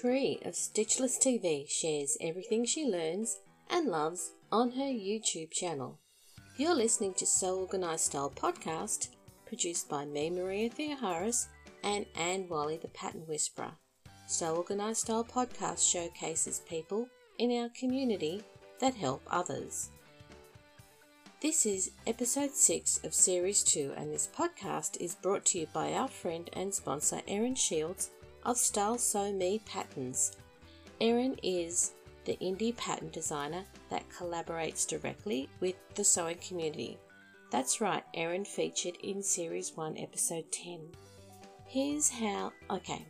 Tree of Stitchless TV shares everything she learns and loves on her YouTube channel. You're listening to Sew Organised Style podcast, produced by me, Maria Theoharis, and Anne Wally, the Pattern Whisperer. Sew Organised Style podcast showcases people in our community that help others. This is episode 6 of series 2, and this podcast is brought to you by our friend and sponsor Erin Shields of Style Sew Me Patterns. Erin is the indie pattern designer that collaborates directly with the sewing community. That's right, Erin featured in Series 1, Episode 10. Here's how. Okay,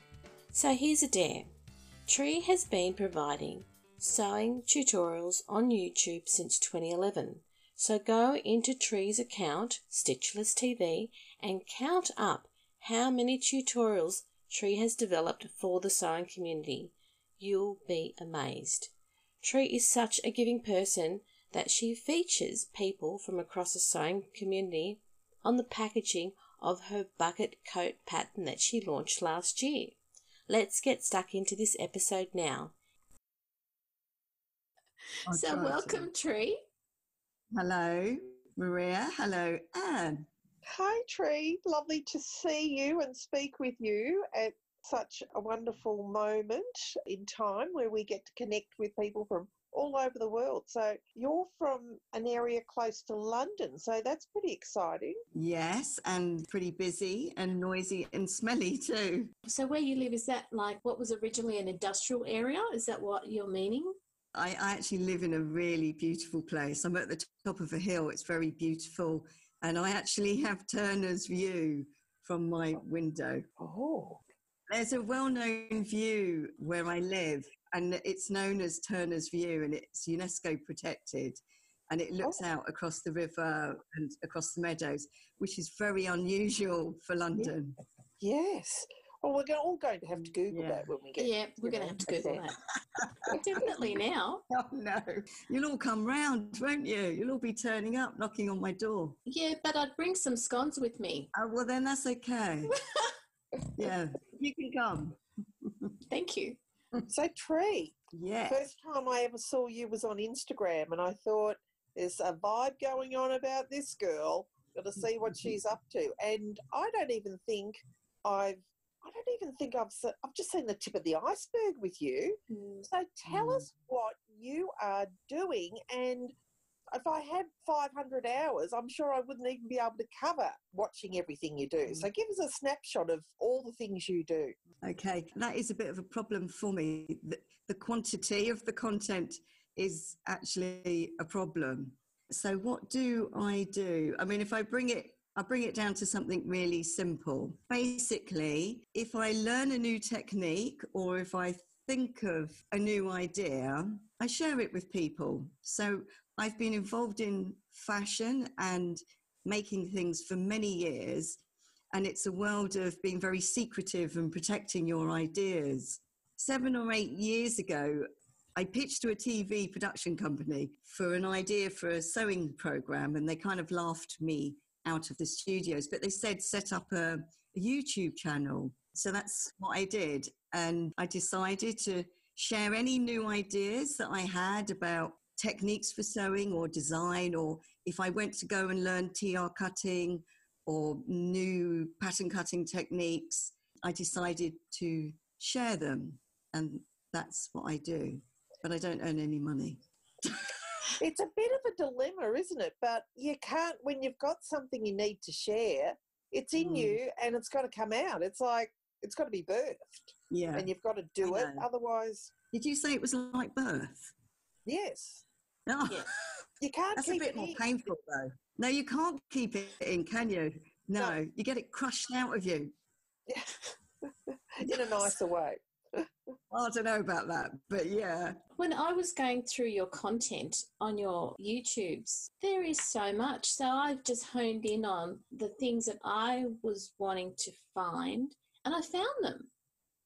so here's a dare. Tree has been providing sewing tutorials on YouTube since 2011. So go into Tree's account, Stitchless TV, and count up how many tutorials Tree has developed for the sewing community. You'll be amazed. Tree is such a giving person that she features people from across the sewing community on the packaging of her bucket coat pattern that she launched last year. Let's get stuck into this episode now. I'll so, welcome, Tree. Hello, Maria. Hello, Anne. Hi, Tree. Lovely to see you and speak with you at such a wonderful moment in time where we get to connect with people from all over the world. So, you're from an area close to London, so that's pretty exciting. Yes, and pretty busy and noisy and smelly too. So, where you live, is that like what was originally an industrial area? Is that what you're meaning? I, I actually live in a really beautiful place. I'm at the top of a hill. It's very beautiful. And I actually have Turner's view from my window. Oh, There's a well known view where I live, and it's known as Turner's View, and it's UNESCO protected. And it looks oh. out across the river and across the meadows, which is very unusual for London. yes. Well, we're all going to have to mm, Google Yeah. that when we get. Yeah, we're you going to have to Google there. that. Definitely now. Oh no, you'll all come round, won't you? You'll all be turning up, knocking on my door. Yeah, but I'd bring some scones with me. Oh, well, then that's okay. yeah, you can come. Thank you. So, Tree, Yeah. First time I ever saw you was on Instagram, and I thought there's a vibe going on about this girl. Got to see what mm-hmm. she's up to. And I don't even think I've. I don't even think I've. se- I've just seen the tip of the iceberg with you. So tell Mm. us what you are doing. And if I had 500 hours, I'm sure I wouldn't even be able to cover watching everything you do. So give us a snapshot of all the things you do. Okay, that is a bit of a problem for me. The, the quantity of the content is actually a problem. So, what do I do? I mean, if I bring it, I bring it down to something really simple. Basically, if I learn a new technique or if I think of a new idea, I share it with people. So, I've been involved in fashion and making things for many years and it's a world of being very secretive and protecting your ideas. Seven or eight years ago, I pitched to a TV production company for an idea for a sewing program, and they kind of laughed me out of the studios. But they said, set up a, a YouTube channel. So that's what I did. And I decided to share any new ideas that I had about techniques for sewing or design, or if I went to go and learn TR cutting or new pattern cutting techniques, I decided to share them. And that's what I do. But I don't earn any money. It's a bit of a dilemma, isn't it? But you can't, when you've got something you need to share, it's in Mm. you and it's got to come out. It's like, it's got to be birthed Yeah. and you've got to do it. Otherwise, Did you say it was like birth? yes. No. Yeah. You can't That's a bit it more in. painful though. No, you can't keep it in, can you? No, No. you get it crushed out of you. Yeah. in a nicer way. I don't know about that, but yeah. When I was going through your content on your YouTubes, there is so much. So I've just honed in on the things that I was wanting to find and I found them.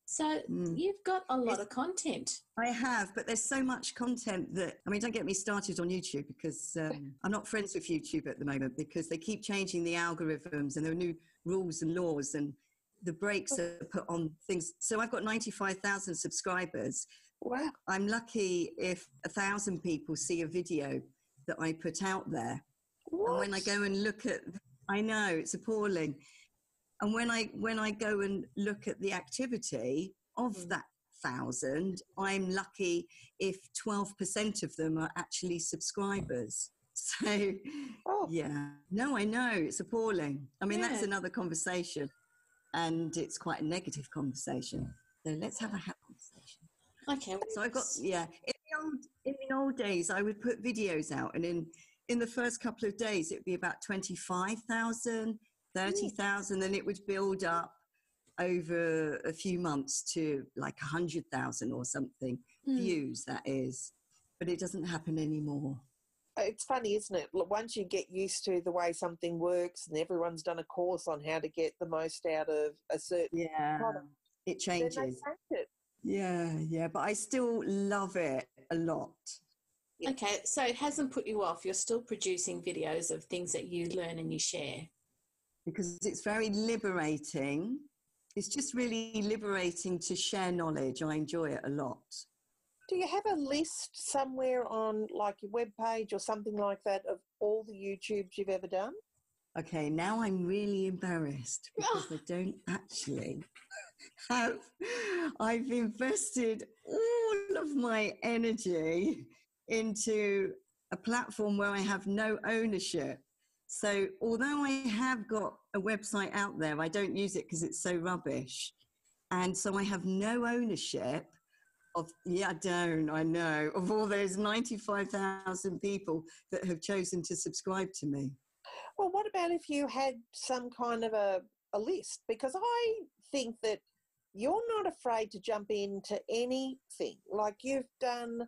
So Mm. you've got a lot It's- of content. I have, but there's so much content that I mean, don't get me started on YouTube because um, I'm not friends with YouTube at the moment because they keep changing the algorithms and there are new rules and laws and the brakes are put on things. So I've got 95,000 subscribers. Wow. I'm lucky if a thousand people see a video that I put out there. What? And when I go and look at, I know it's appalling. And when I when I go and look at the activity of Mm. that thousand, I'm lucky if 12% of them are actually subscribers. So oh, yeah, no, I know it's appalling. I mean, that's another conversation, and it's quite a negative conversation. So let's have a happy conversation. Okay. So I've got yeah. In the old in the old days, I would put videos out, and in in the first couple of days, it would be about 25,000, 30,000, and it would build up over a few months to like 100,000 or something Hmm. views, that is. But it doesn't happen anymore. It's funny, isn't it? Look, Once you get used to the way something works and everyone's done a course on how to get the most out of a certain, Yeah. Product. It then they changes. change it. Yeah, yeah, but I still love it a lot. Yeah. Okay, so it hasn't put you off. You're still producing videos of things that you learn and you share. because it's very liberating. It's just really liberating to share knowledge. I enjoy it a lot. Do you have a list somewhere on like your webpage or something like that of all the YouTubes you've ever done? Okay, now I'm really embarrassed because I don't actually have. I've invested all of my energy into a platform where I have no ownership. So, although I have got a website out there, I don't use it because it's so rubbish. And so I have no ownership of, yeah, I don't, I know, of all those 95,000 people that have chosen to subscribe to me. Well, what about if you had some kind of a, a list? Because I think that you're not afraid to jump into anything. Like you've done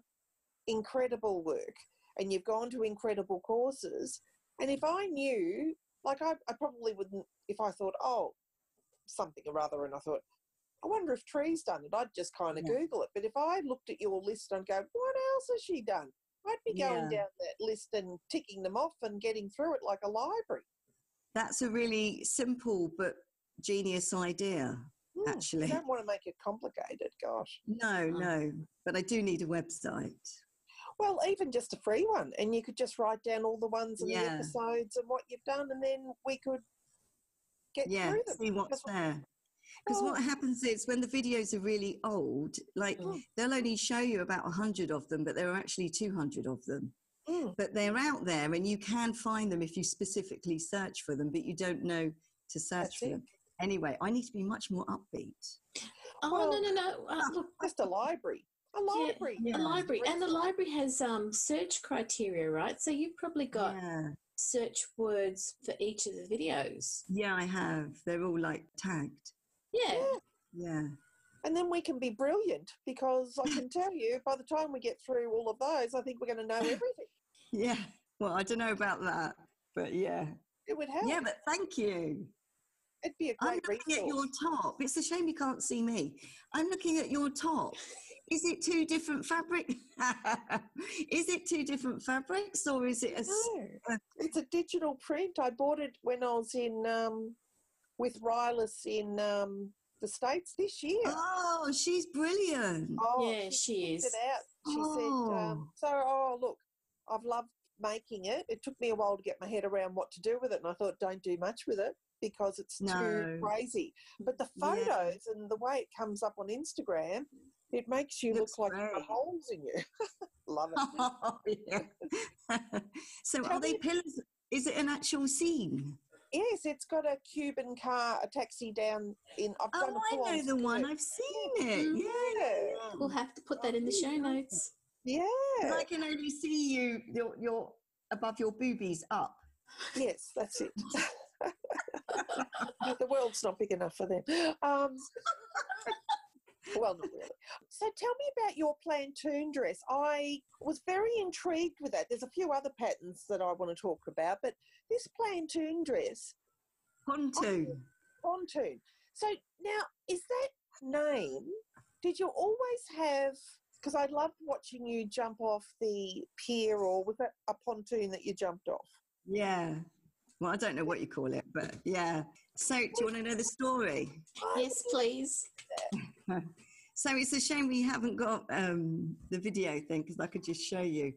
incredible work and you've gone to incredible courses. And if I knew, like I, I probably wouldn't, if I thought, oh, something or other, and I thought, I wonder if Tree's done it, I'd just kind of Yeah. Google it. But if I looked at your list and go, what else has she done? I'd be going Yeah. down that list and ticking them off and getting through it like a library. That's a really simple but genius idea, Hmm, actually. You don't want to make it complicated, gosh. No, Oh. no, but I do need a website. Well, even just a free one, and you could just write down all the ones and the episodes and what you've done, and then we could get Yeah, through them. see what's there. Because Well- what happens is when the videos are really old, like Mm. they'll only show you about 100 of them, but there are actually 200 of them. Mm, But they're out there and you can find them if you specifically search for them, but you don't know to search That's for it. them. Anyway, I need to be much more upbeat. Oh Well- no no no! Uh, look, just a library. A yeah, library. Yeah. a library, and the library has um, search criteria, right? So you've probably got Yeah. search words for each of the videos. yeah, I have. They're all like tagged. Yeah. Yeah. Yeah. And then we can be brilliant because I can tell you by the time we get through all of those, I think we're going to know everything. Yeah. Well, I don't know about that, but yeah. It would help. Yeah, but thank you. It'd be a I'm great looking at your top. It's a shame you can't see me. I'm looking at your top. Is it two different fabric? is it two different fabrics or is it a... No, it's a digital print. I bought it when I was in um, with Rylas in um, the States this year. Oh, she's brilliant. Oh, Yeah, she picked is. It out. She said, um, "So, oh look, I've loved making it. It took me a while to get my head around what to do with it, and I thought, don't do much with it because it's No. too crazy. But the Yeah. photos and the way it comes up on Instagram, it makes you Looks look like you've got holes in you. Love it. Oh, yeah. so Tell are they me- pillars? Is it an actual scene? Yes, it's got a Cuban car, a taxi down in. I've done Oh, a I know the one. skirt. I've seen it. Yeah, yeah, yeah. We'll have to put that in the show notes. Yeah, I can only see you, your, your above your boobies up. Yes, that's it. the world's not big enough for them. Um, well, not really. So tell me about your plantoon dress. I was very intrigued with that. There's a few other patterns that I want to talk about, but this plantoon dress, Pontoon. pontoon. So now, is that name, did you always have, because I loved watching you jump off the pier or was that a pontoon that you jumped off? Yeah. Well, I don't know what you call it, but yeah. So, do you want to know the story? Yes, please. So it's a shame we haven't got um, the video thing because I could just show you.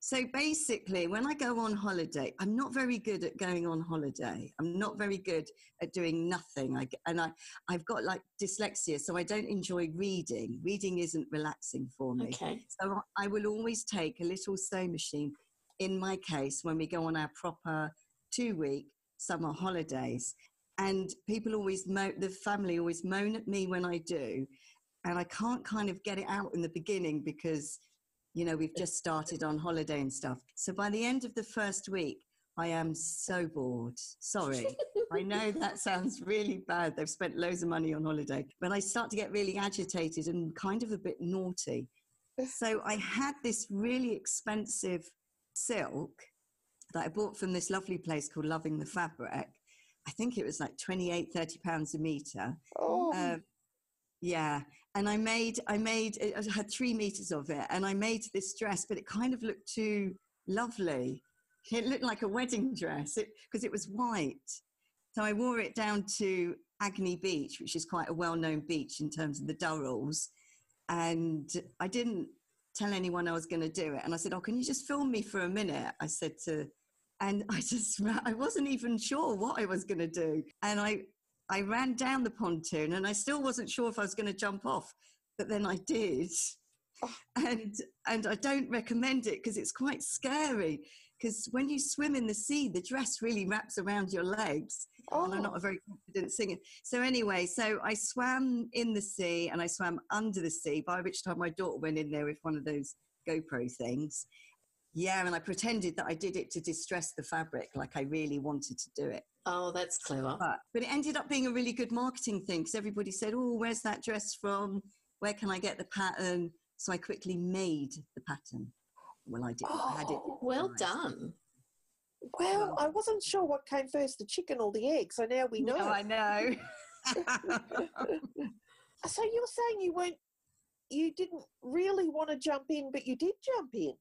So basically, when I go on holiday, I'm not very good at going on holiday. I'm not very good at doing nothing. I, and I, I've got like dyslexia, so I don't enjoy reading. Reading isn't relaxing for me. Okay. So I will always take a little sewing machine in my case when we go on our proper two week summer holidays. And people always, moan, the family always moan at me when I do. And I can't kind of get it out in the beginning because, you know, we've just started on holiday and stuff. So by the end of the first week, I am so bored. Sorry. I know that sounds really bad. They've spent loads of money on holiday, but I start to get really agitated and kind of a bit naughty. So I had this really expensive silk that I bought from this lovely place called Loving the Fabric. I think it was like 28, 30 pounds a meter. Oh, Um, yeah, and I made I made I had three meters of it, and I made this dress, but it kind of looked too lovely. It looked like a wedding dress because it, was white. So I wore it down to Agni Beach, which is quite a well-known beach in terms of the Durrells, and I didn't tell anyone I was going to do it. And I said, "Oh, can you just film me for a minute?" I said to, and I just I wasn't even sure what I was going to do, and I I ran down the pontoon and I still wasn't sure if I was going to jump off, but then I did. Oh. And and I don't recommend it because it's quite scary. Because when you swim in the sea, the dress really wraps around your legs. And I'm oh, not a very confident singer. So anyway, so I swam in the sea and I swam under the sea. By which time my daughter went in there with one of those GoPro things. Yeah, and I pretended that I did it to distress the fabric, like I really wanted to do it. Oh, that's clever. But, but it ended up being a really good marketing thing because everybody said, Oh, where's that dress from? Where can I get the pattern? So I quickly made the pattern. Well, I did. I had it. Oh, Well done. well, um, I wasn't sure what came first, the chicken or the egg. So now we know. No, I know. So you're saying you weren't, you didn't really want to jump in, but you did jump in.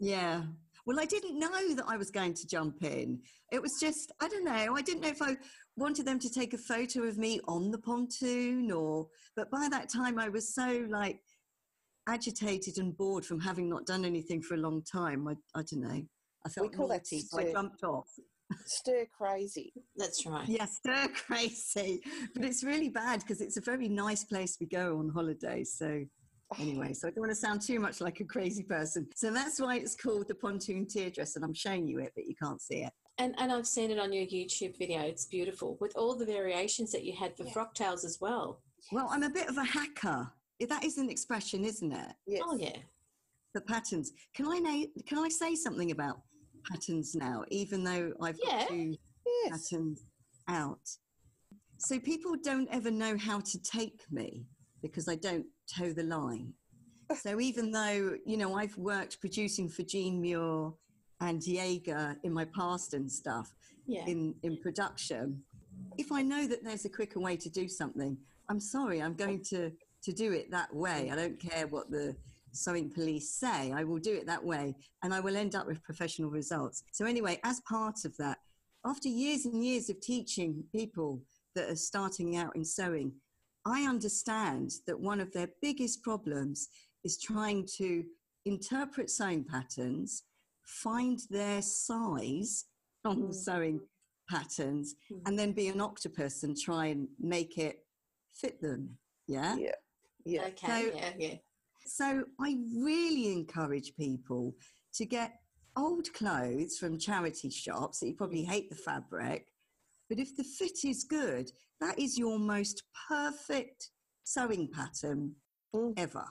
Yeah. Well, I didn't know that I was going to jump in. It was just, I don't know. I didn't know if I wanted them to take a photo of me on the pontoon or, but by that time I was so like agitated and bored from having not done anything for a long time. I, I don't know. I felt call that naughty, so I jumped off. Stir crazy. That's right. Yeah, stir crazy. But it's really bad because it's a very nice place we go on holiday. So anyway, so I don't want to sound too much like a crazy person. So that's why it's called the pontoon tear dress, and I'm showing you it, but you can't see it. And and I've seen it on your YouTube video. It's beautiful with all the variations that you had for Yeah. Frock Tales as well. Well, I'm a bit of a hacker. That is an expression, isn't it? Yes. Oh yeah. The patterns. Can I na- can I say something about patterns now, even though I've Yeah. got two Yes. patterns out? So people don't ever know how to take me because I don't toe the line. So even though you know I've worked producing for Jean Muir and Jaeger in my past and stuff, Yeah. in, in production, if I know that there's a quicker way to do something, I'm sorry, I'm going to, to do it that way. I don't care what the sewing police say, I will do it that way and I will end up with professional results. So, anyway, as part of that, after years and years of teaching people that are starting out in sewing, I understand that one of their biggest problems is trying to interpret sewing patterns, find their size on the Mm. sewing patterns, Mm. and then be an octopus and try and make it fit them. Yeah. Yeah. Yeah. Okay. So- yeah. Yeah. So I really encourage people to get old clothes from charity shops that you probably hate the fabric, but if the fit is good, that is your most perfect sewing pattern Mm. ever.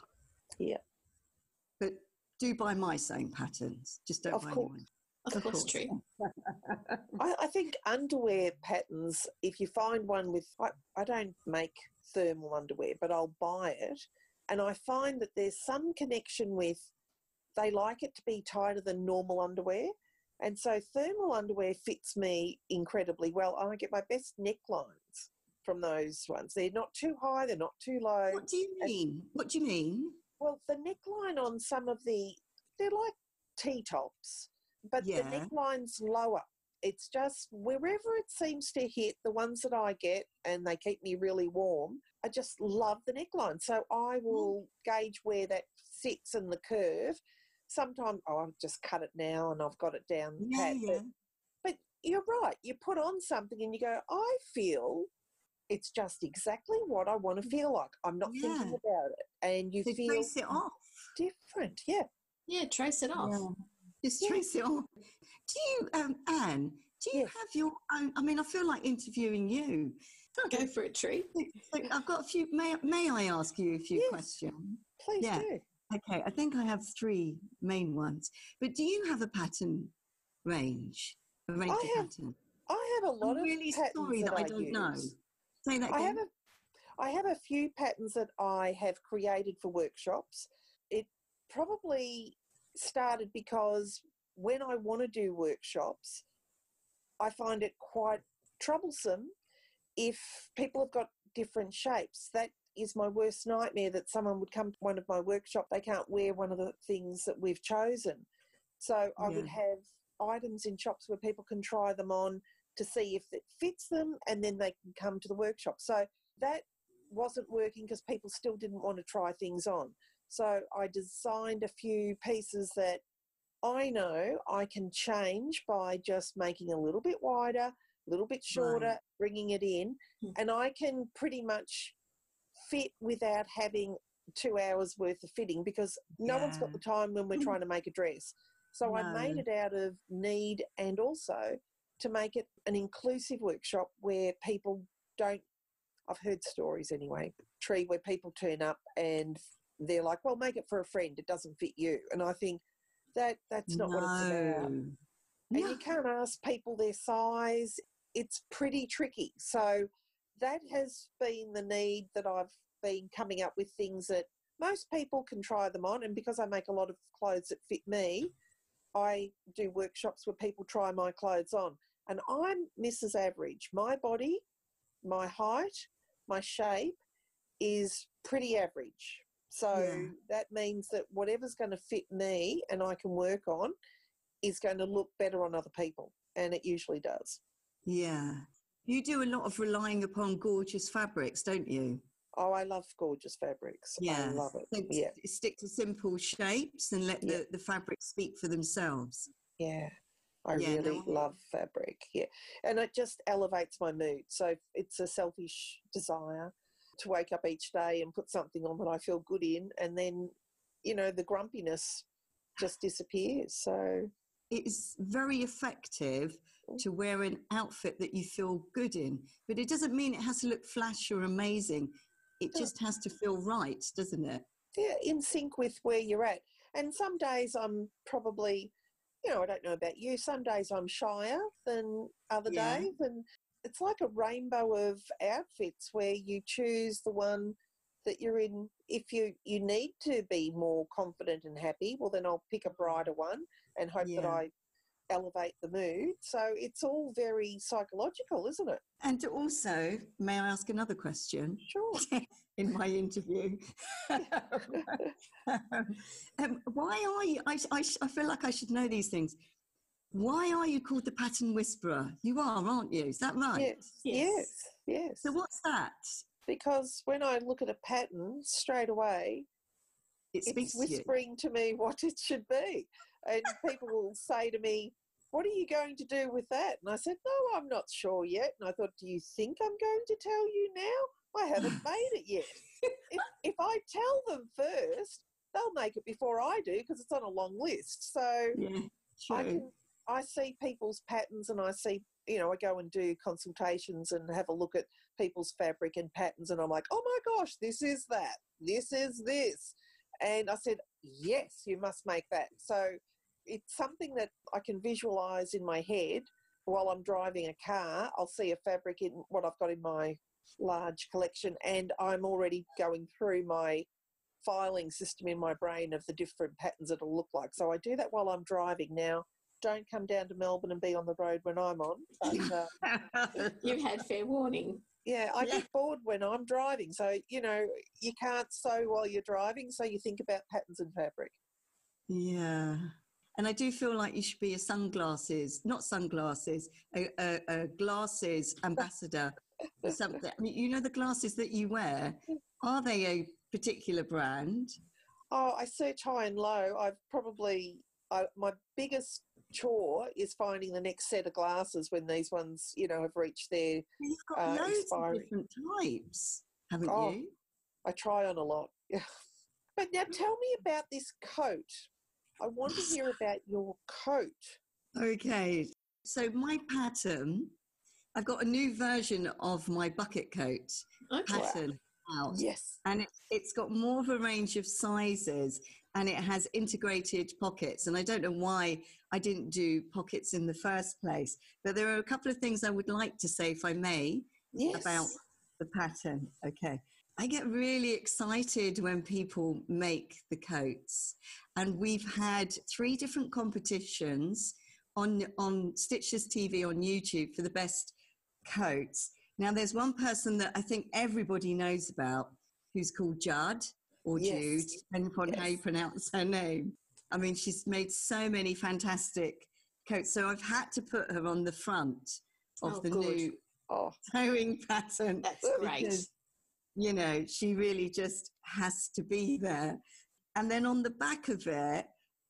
Yeah. But do buy my sewing patterns. Just don't Of buy course. anyone. Of, Of course, course. true. I, I think underwear patterns, if you find one with, I, I don't make thermal underwear, but I'll buy it. And I find that there's some connection with, they like it to be tighter than normal underwear. And so thermal underwear fits me incredibly well. I get my best necklines from those ones. They're not too high, they're not too low. What do you And- mean? What do you mean? Well, the neckline on some of the, they're like T tops, but Yeah. the neckline's lower. It's just wherever it seems to hit, the ones that I get and they keep me really warm, I just love the neckline. So I Mm. will gauge where that sits in the curve. Sometimes oh, I've just cut it now and I've got it down Yeah, pat. yeah. But, but you're right. You put on something and you go, I feel it's just exactly what I want to feel like. I'm not thinking about it. And you So feel trace it off. different. Yeah. Yeah, trace it off. Yeah. Just Yeah. trace it off. Do you, um, Anne? Do you Yes. have your own? I mean, I feel like interviewing you. Go for it, Tree. I've got a few. May May I ask you a few Yes. questions? Please Yeah. do. Okay, I think I have three main ones. But do you have a pattern range? A range I of have patterns? I have a lot I'm of really patterns sorry that, I don't know. Say that again. I have a I have a few patterns that I have created for workshops. It probably started because when I want to do workshops, I find it quite troublesome if people have got different shapes. That is my worst nightmare that someone would come to one of my workshops, they can't wear one of the things that we've chosen. So I would have items in shops where people can try them on to see if it fits them and then they can come to the workshop. So that wasn't working because people still didn't want to try things on. So I designed a few pieces that I know I can change by just making a little bit wider, a little bit shorter, Right. bringing it in, Hmm. and I can pretty much fit without having two hours worth of fitting because no one's got the time when we're trying to make a dress. So I made it out of need and also to make it an inclusive workshop where people don't. I've heard stories anyway, tree where people turn up and they're like, "Well, make it for a friend. It doesn't fit you." And I think that that's not what it's about. No. And No. you can't ask people their size. It's pretty tricky. So that has been the need that I've been coming up with things that most people can try them on. And because I make a lot of clothes that fit me, I do workshops where people try my clothes on. And I'm Mrs. Average. My body, my height, my shape is pretty average. So Yeah. that means that whatever's going to fit me and I can work on is going to look better on other people. And it usually does. Yeah. You do a lot of relying upon gorgeous fabrics, don't you? Oh, I love gorgeous fabrics. Yeah, I love it. So Yeah, Stick to simple shapes and let Yeah. the, the fabrics speak for themselves. yeah. I Yeah, really I- love fabric. Yeah. And it just elevates my mood. So it's a selfish desire to wake up each day and put something on that I feel good in. And then, you know, the grumpiness just disappears. So, It's very effective. To wear an outfit that you feel good in, but it doesn't mean it has to look flash or amazing. It just has to feel right, doesn't it? yeah, in sync with where you're at. And some days I'm probably, you know, I don't know about you, some days I'm shyer than other Yeah. days. And it's like a rainbow of outfits where you choose the one that you're in. If you, you need to be more confident and happy, well, then I'll pick a brighter one and hope that I elevate the mood. So it's all very psychological, isn't it? And also, may I ask another question Sure. in my interview? um, why are you? I, I, I feel like I should know these things. Why are you called the pattern whisperer? You are, aren't you? Is that right? Yes. Yes. Yes. Yes. So what's that? because when I look at a pattern straight away, It speaks it's to whispering to me what it should be. And people will say to me, What are you going to do with that? And I said, No, I'm not sure yet. And I thought, Do you think I'm going to tell you now? I haven't made it yet. if, if I tell them first, they'll make it before I do because it's on a long list. So Yeah, I can I see people's patterns and I see you know I go and do consultations and have a look at people's fabric and patterns and I'm like oh my gosh this is that this is this and I said yes you must make that so it's something that I can visualize in my head while I'm driving a car I'll see a fabric in what I've got in my large collection and I'm already going through my filing system in my brain of the different patterns it'll look like so I do that while I'm driving now don't come down to Melbourne and be on the road when I'm on. But uh, You've had fair warning. yeah, I get bored when I'm driving. So, you know, you can't sew while you're driving. So you think about patterns and fabric. yeah. And I do feel like you should be a sunglasses, not sunglasses, a, a, a glasses ambassador or something. I mean, you know the glasses that you wear, are they a particular brand? Oh, I search high and low. I've probably I, my biggest chore is finding the next set of glasses when these ones, you know, have reached their. You've got Uh, loads expiry. of different types, haven't Oh. you? I try on a lot. Yeah. But now tell me about this coat. I want to hear about your coat. Okay, so my pattern, I've got a new version of my bucket coat oh, Okay. pattern out. Yes. and it, it's got more of a range of sizes and it has integrated pockets and i don't know why i didn't do pockets in the first place but there are a couple of things i would like to say if i may Yes. about the pattern okay i get really excited when people make the coats and we've had three different competitions on on Stitchless TV on youtube for the best coats now there's one person that i think everybody knows about who's called judd or Yes. jude depending upon how you pronounce her name i mean she's made so many fantastic coats so i've had to put her on the front of Oh, the good. new Oh, sewing pattern That's great. You know, she really just has to be there. And then on the back of it,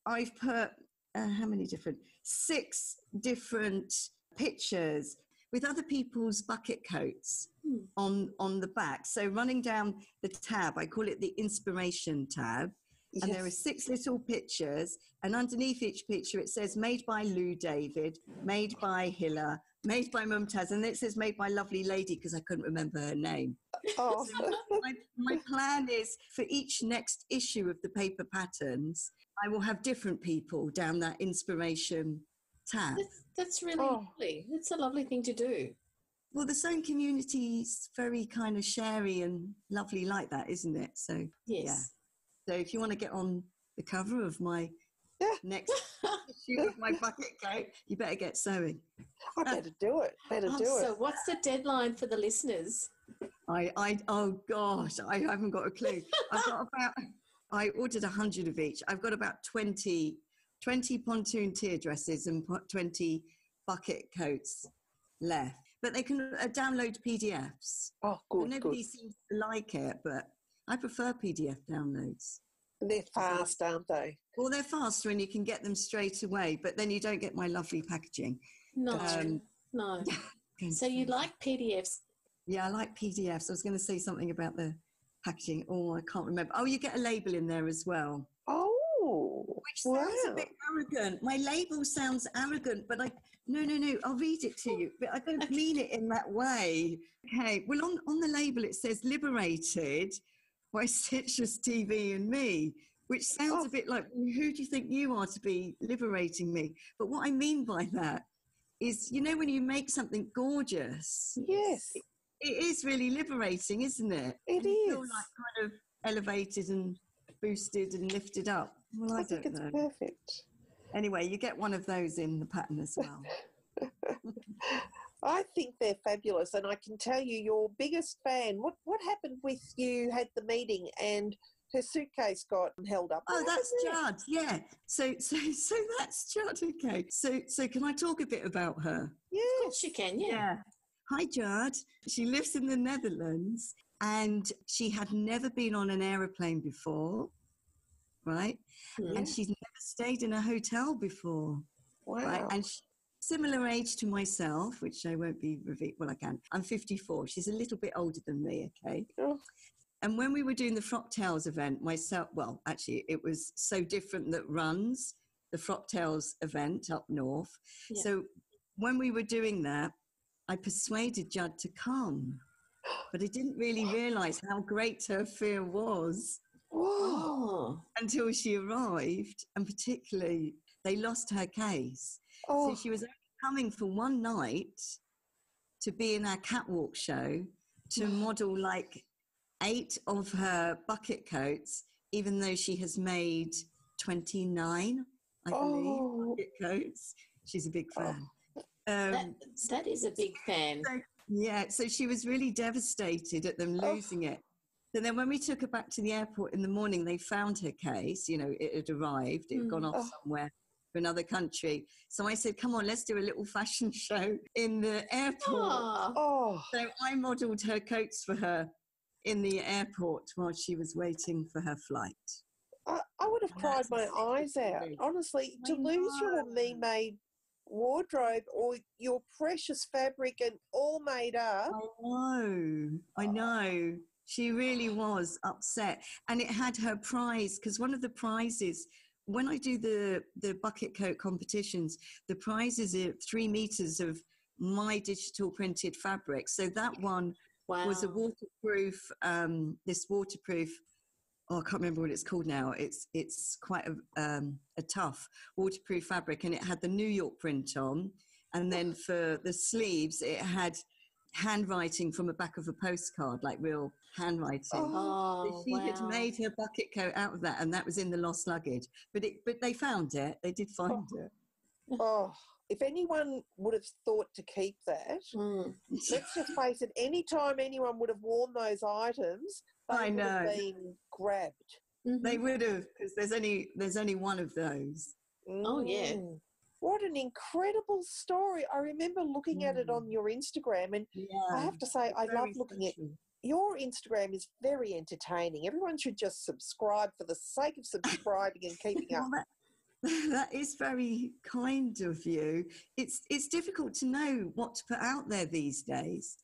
I've put uh, how many different? Six different pictures with other people's bucket coats Hmm. on on the back. So running down the tab, I call it the inspiration tab, and there are six little pictures. And underneath each picture, it says "Made by Lou David," "Made by Hilla," "Made by Mumtaz," and then it says "Made by Lovely Lady" because I couldn't remember her name. Oh, my, my plan is for each next issue of the paper patterns, I will have different people down that inspiration tab. That's, that's really Oh. lovely. It's a lovely thing to do. Well, the sewing community's very kind of sherry and lovely like that, isn't it? So, Yes. So if you want to get on the cover of my Yeah. next issue of my bucket coat, you better get sewing. I better do it. Better Oh, do so, it. what's the deadline for the listeners? I, I, oh gosh, I haven't got a clue. I've got about, I ordered a hundred of each. I've got about 20, 20 pontoon tear dresses and 20 bucket coats left. But they can uh, download PDFs. Oh, But good, Nobody good. seems to like it, but I prefer PDF downloads. They're fast, aren't they? Well, they're faster and you can get them straight away, but then you don't get my lovely packaging. No, Um, no. So you like PDFs? Yeah, I like PDFs. I was going to say something about the packaging. Oh, I can't remember. Oh, you get a label in there as well. Oh, Which sounds wow. a bit arrogant. My label sounds arrogant, but I no no no. I'll read it to you, but I don't Okay. mean it in that way. Okay. Well, on on the label it says "Liberated" by Stitchless TV and me, which sounds Oh. a bit like who do you think you are to be liberating me? But what I mean by that is, you know, when you make something gorgeous, Yes, it is really liberating, isn't it? it you feel like kind of elevated and boosted and lifted up. Well, I, I think don't it's know. perfect. Anyway, you get one of those in the pattern as well. I think they're fabulous, and I can tell you, your biggest fan. What what happened with you? Had the meeting, and her suitcase got held up. oh, that's happened? Judd. Yeah. So, so, so that's Judd. Okay. So, so can I talk a bit about her? Of Yes. course you can, yeah. Hi, Judd. She lives in the Netherlands and she had never been on an aeroplane before, right? Hmm. And she's never stayed in a hotel before. Wow. right? And she, similar age to myself, which I won't be revealed. Well, I can. I'm 54. She's a little bit older than me. Okay. Oh. And when we were doing the Frock Tales event, myself, well, actually, it was Sew Different that runs the Frock Tales event up north. Yeah. So when we were doing that, I persuaded Judd to come, but I didn't really realize how great her fear was Whoa. Oh, until she arrived, and particularly they lost her case. Oh, So she was only coming for one night to be in our catwalk show to model like eight of her bucket coats, even though she has made 29, I believe, oh, bucket coats. She's a big Oh. fan. that, Um, that is a big fan. yeah, so she was really devastated at them Oh. losing it. So then when we took her back to the airport in the morning, they found her case. You know, it had arrived, it had gone Mm. off Oh. somewhere. For another country. So I said, come on, let's do a little fashion show in the airport. Aw. Oh, So I modelled her coats for her in the airport while she was waiting for her flight. I, I would have cried my eyes out. it is. Honestly, to lose your me made wardrobe or your precious fabric and all made up. I know, I ah. know. She really was upset, and it had her prize because one of the prizes when I do the the bucket coat competitions, the prizes are three meters of my digital printed fabric. So that one Wow. was a waterproof, um, this waterproof. Oh, I can't remember what it's called now. It's it's quite a, um, a tough waterproof fabric, and it had the New York print on. And then for the sleeves, it had handwriting from the back of a postcard, like real handwriting. Oh, So she had made her bucket coat out of that, and that was in the lost luggage. But it, but they found it. They did find it. Oh, if anyone would have thought to keep that, Mm. let's just face it, any time anyone would have worn those items, they I would have been grabbed. They Mhm. would have because there's only there's only one of those. Oh, yeah. Mm. What an incredible story. I remember looking at it Mm. on your Instagram, and Yeah, I have to say, I love looking at your Instagram is very entertaining. Everyone should just subscribe for the sake of subscribing and keeping up. Well, that, that is very kind of you. It's it's difficult to know what to put out there these days.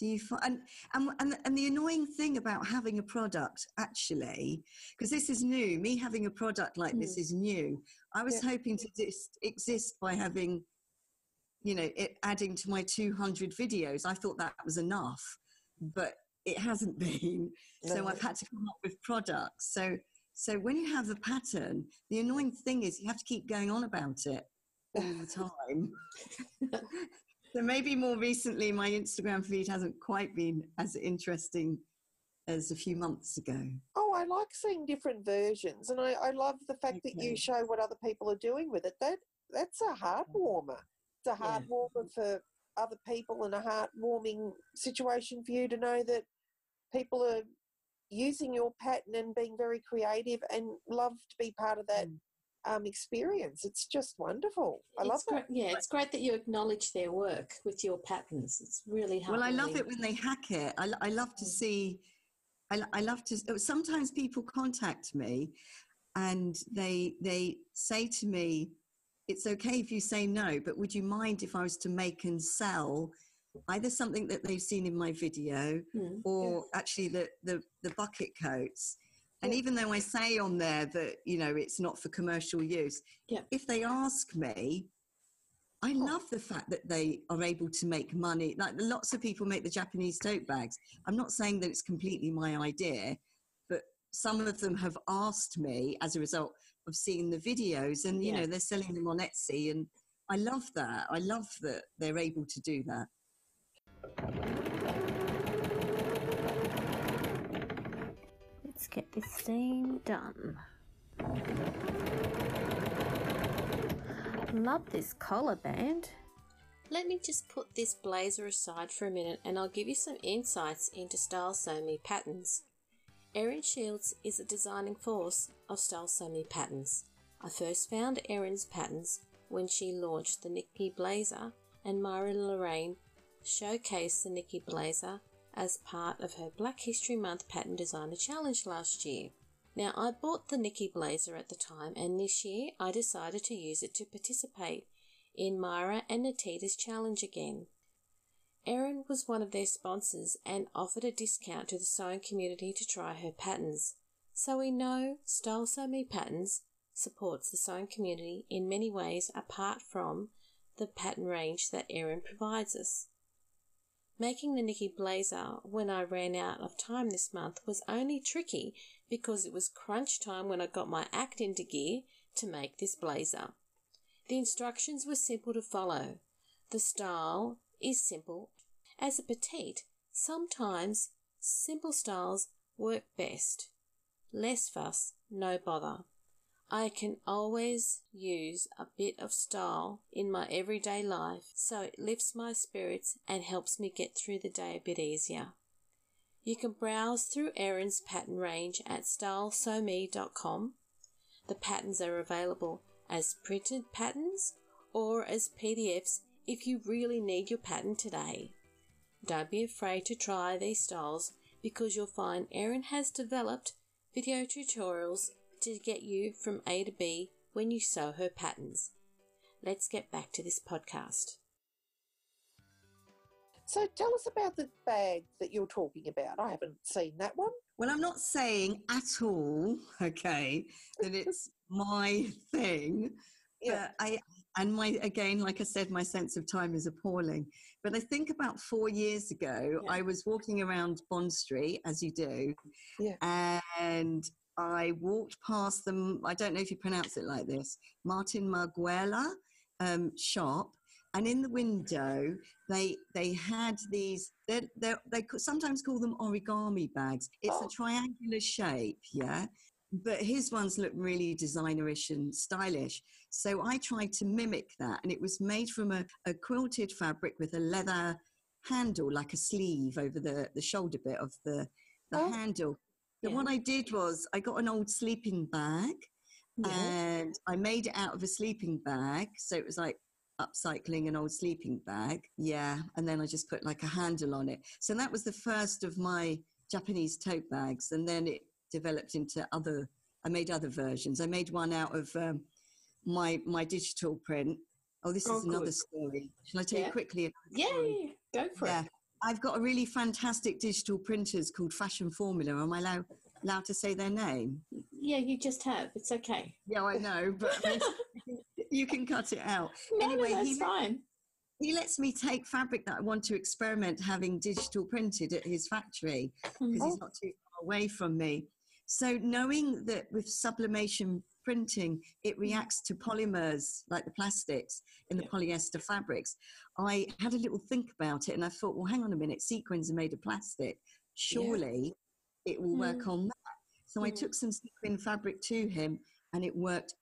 Do you find and and and, and the annoying thing about having a product actually, because this is new. Me having a product like this mm. is new. I was hoping to just exist by having, you know, it adding to my 200 videos. I thought that was enough, but it hasn't been. So I've had to come up with products. So so when you have a pattern, the annoying thing is you have to keep going on about it all the time. so maybe more recently, my Instagram feed hasn't quite been as interesting as a few months ago. Oh, I like seeing different versions, and I, I love the fact that you show what other people are doing with it. That that's a heart warmer. It's a Yeah. heart warmer for other people, and a heartwarming situation for you to know that people are using your pattern and being very creative and love to be part of that Mm. Um, experience. It's just wonderful. I love it's great, that. Yeah, it's great that you acknowledge their work with your patterns. It's really Well, I love it when they hack it. I, I love to Mm. see. I, I love to. Sometimes people contact me, and they they say to me, "It's okay if you say no, but would you mind if I was to make and sell either something that they've seen in my video Mm. or actually the the the bucket coats?" And Yeah. even though I say on there that you know it's not for commercial use, Yeah. if they ask me, I oh. love the fact that they are able to make money. Like lots of people make the Japanese tote bags. I'm not saying that it's completely my idea, but some of them have asked me as a result of seeing the videos, and you Yeah. know they're selling them on Etsy, and I love that. I love that they're able to do that. Let's get this thing done. Love this collar band. Let me just put this blazer aside for a minute and I'll give you some insights into Style Sew Me patterns. Erin Shields is a designing force of Style Sew Me patterns. I first found Erin's patterns when she launched the Nikki Blazer and Myra Lorraine showcased the Nikki Blazer as part of her Black History Month Pattern Designer Challenge last year. Now, I bought the Nikki Blazer at the time, and this year I decided to use it to participate in Myra and Natita's challenge again. Erin was one of their sponsors and offered a discount to the sewing community to try her patterns. So we know Style Me Patterns supports the sewing community in many ways apart from the pattern range that Erin provides us. Making the Nikki blazer when I ran out of time this month was only tricky because it was crunch time when I got my act into gear to make this blazer. The instructions were simple to follow. The style is simple. As a petite, sometimes simple styles work best. Less fuss, no bother. I can always use a bit of style in my everyday life, so it lifts my spirits and helps me get through the day a bit easier. You can browse through Erin's pattern range at stylesewme.com. The patterns are available as printed patterns or as PDFs if you really need your pattern today. Don't be afraid to try these styles because you'll find Erin has developed video tutorials to get you from A to B when you sew her patterns. Let's get back to this podcast. So tell us about the bag that you're talking about. I haven't seen that one. Well, I'm not saying at all, okay, that it's my thing. Yeah. I and my again, like I said, my sense of time is appalling. But I think about four years ago, Yeah. I was walking around Bond Street, as you do, Yeah. and I walked past them. I don't know if you pronounce it like this, Martin Margiela um, shop, and in the window they they had these. They they they could sometimes call them origami bags. It's Oh. a triangular shape, yeah. But his ones look really designerish and stylish. So I tried to mimic that, and it was made from a, a quilted fabric with a leather handle, like a sleeve over the, the shoulder bit of the, the Oh. handle. Yeah. what I did was I got an old sleeping bag Yeah. and I made it out of a sleeping bag. So it was like upcycling an old sleeping bag. Yeah. And then I just put like a handle on it. So that was the first of my Japanese tote bags. And then it developed into other, I made other versions. I made one out of um, my, my digital print. Oh, this Oh, is another good. story. Shall I tell Yeah. you quickly? Yay! Go for Yeah. it. I've got a really fantastic digital printers called Fashion Formula. Am I allowed, allowed to say their name? Yeah, you just have. It's okay. Yeah, I know, but you can cut it out. no, Anyway, no, that's he- fine. He lets me take fabric that I want to experiment having digital printed at his factory because Mhm. he's not too far away from me. So knowing that with sublimation printing, it reacts to polymers like the plastics in the Yeah. polyester fabrics, I had a little think about it and I thought, well, hang on a minute, sequins are made of plastic. Surely it will work on that. So I Mm. took some sequin fabric to him and it worked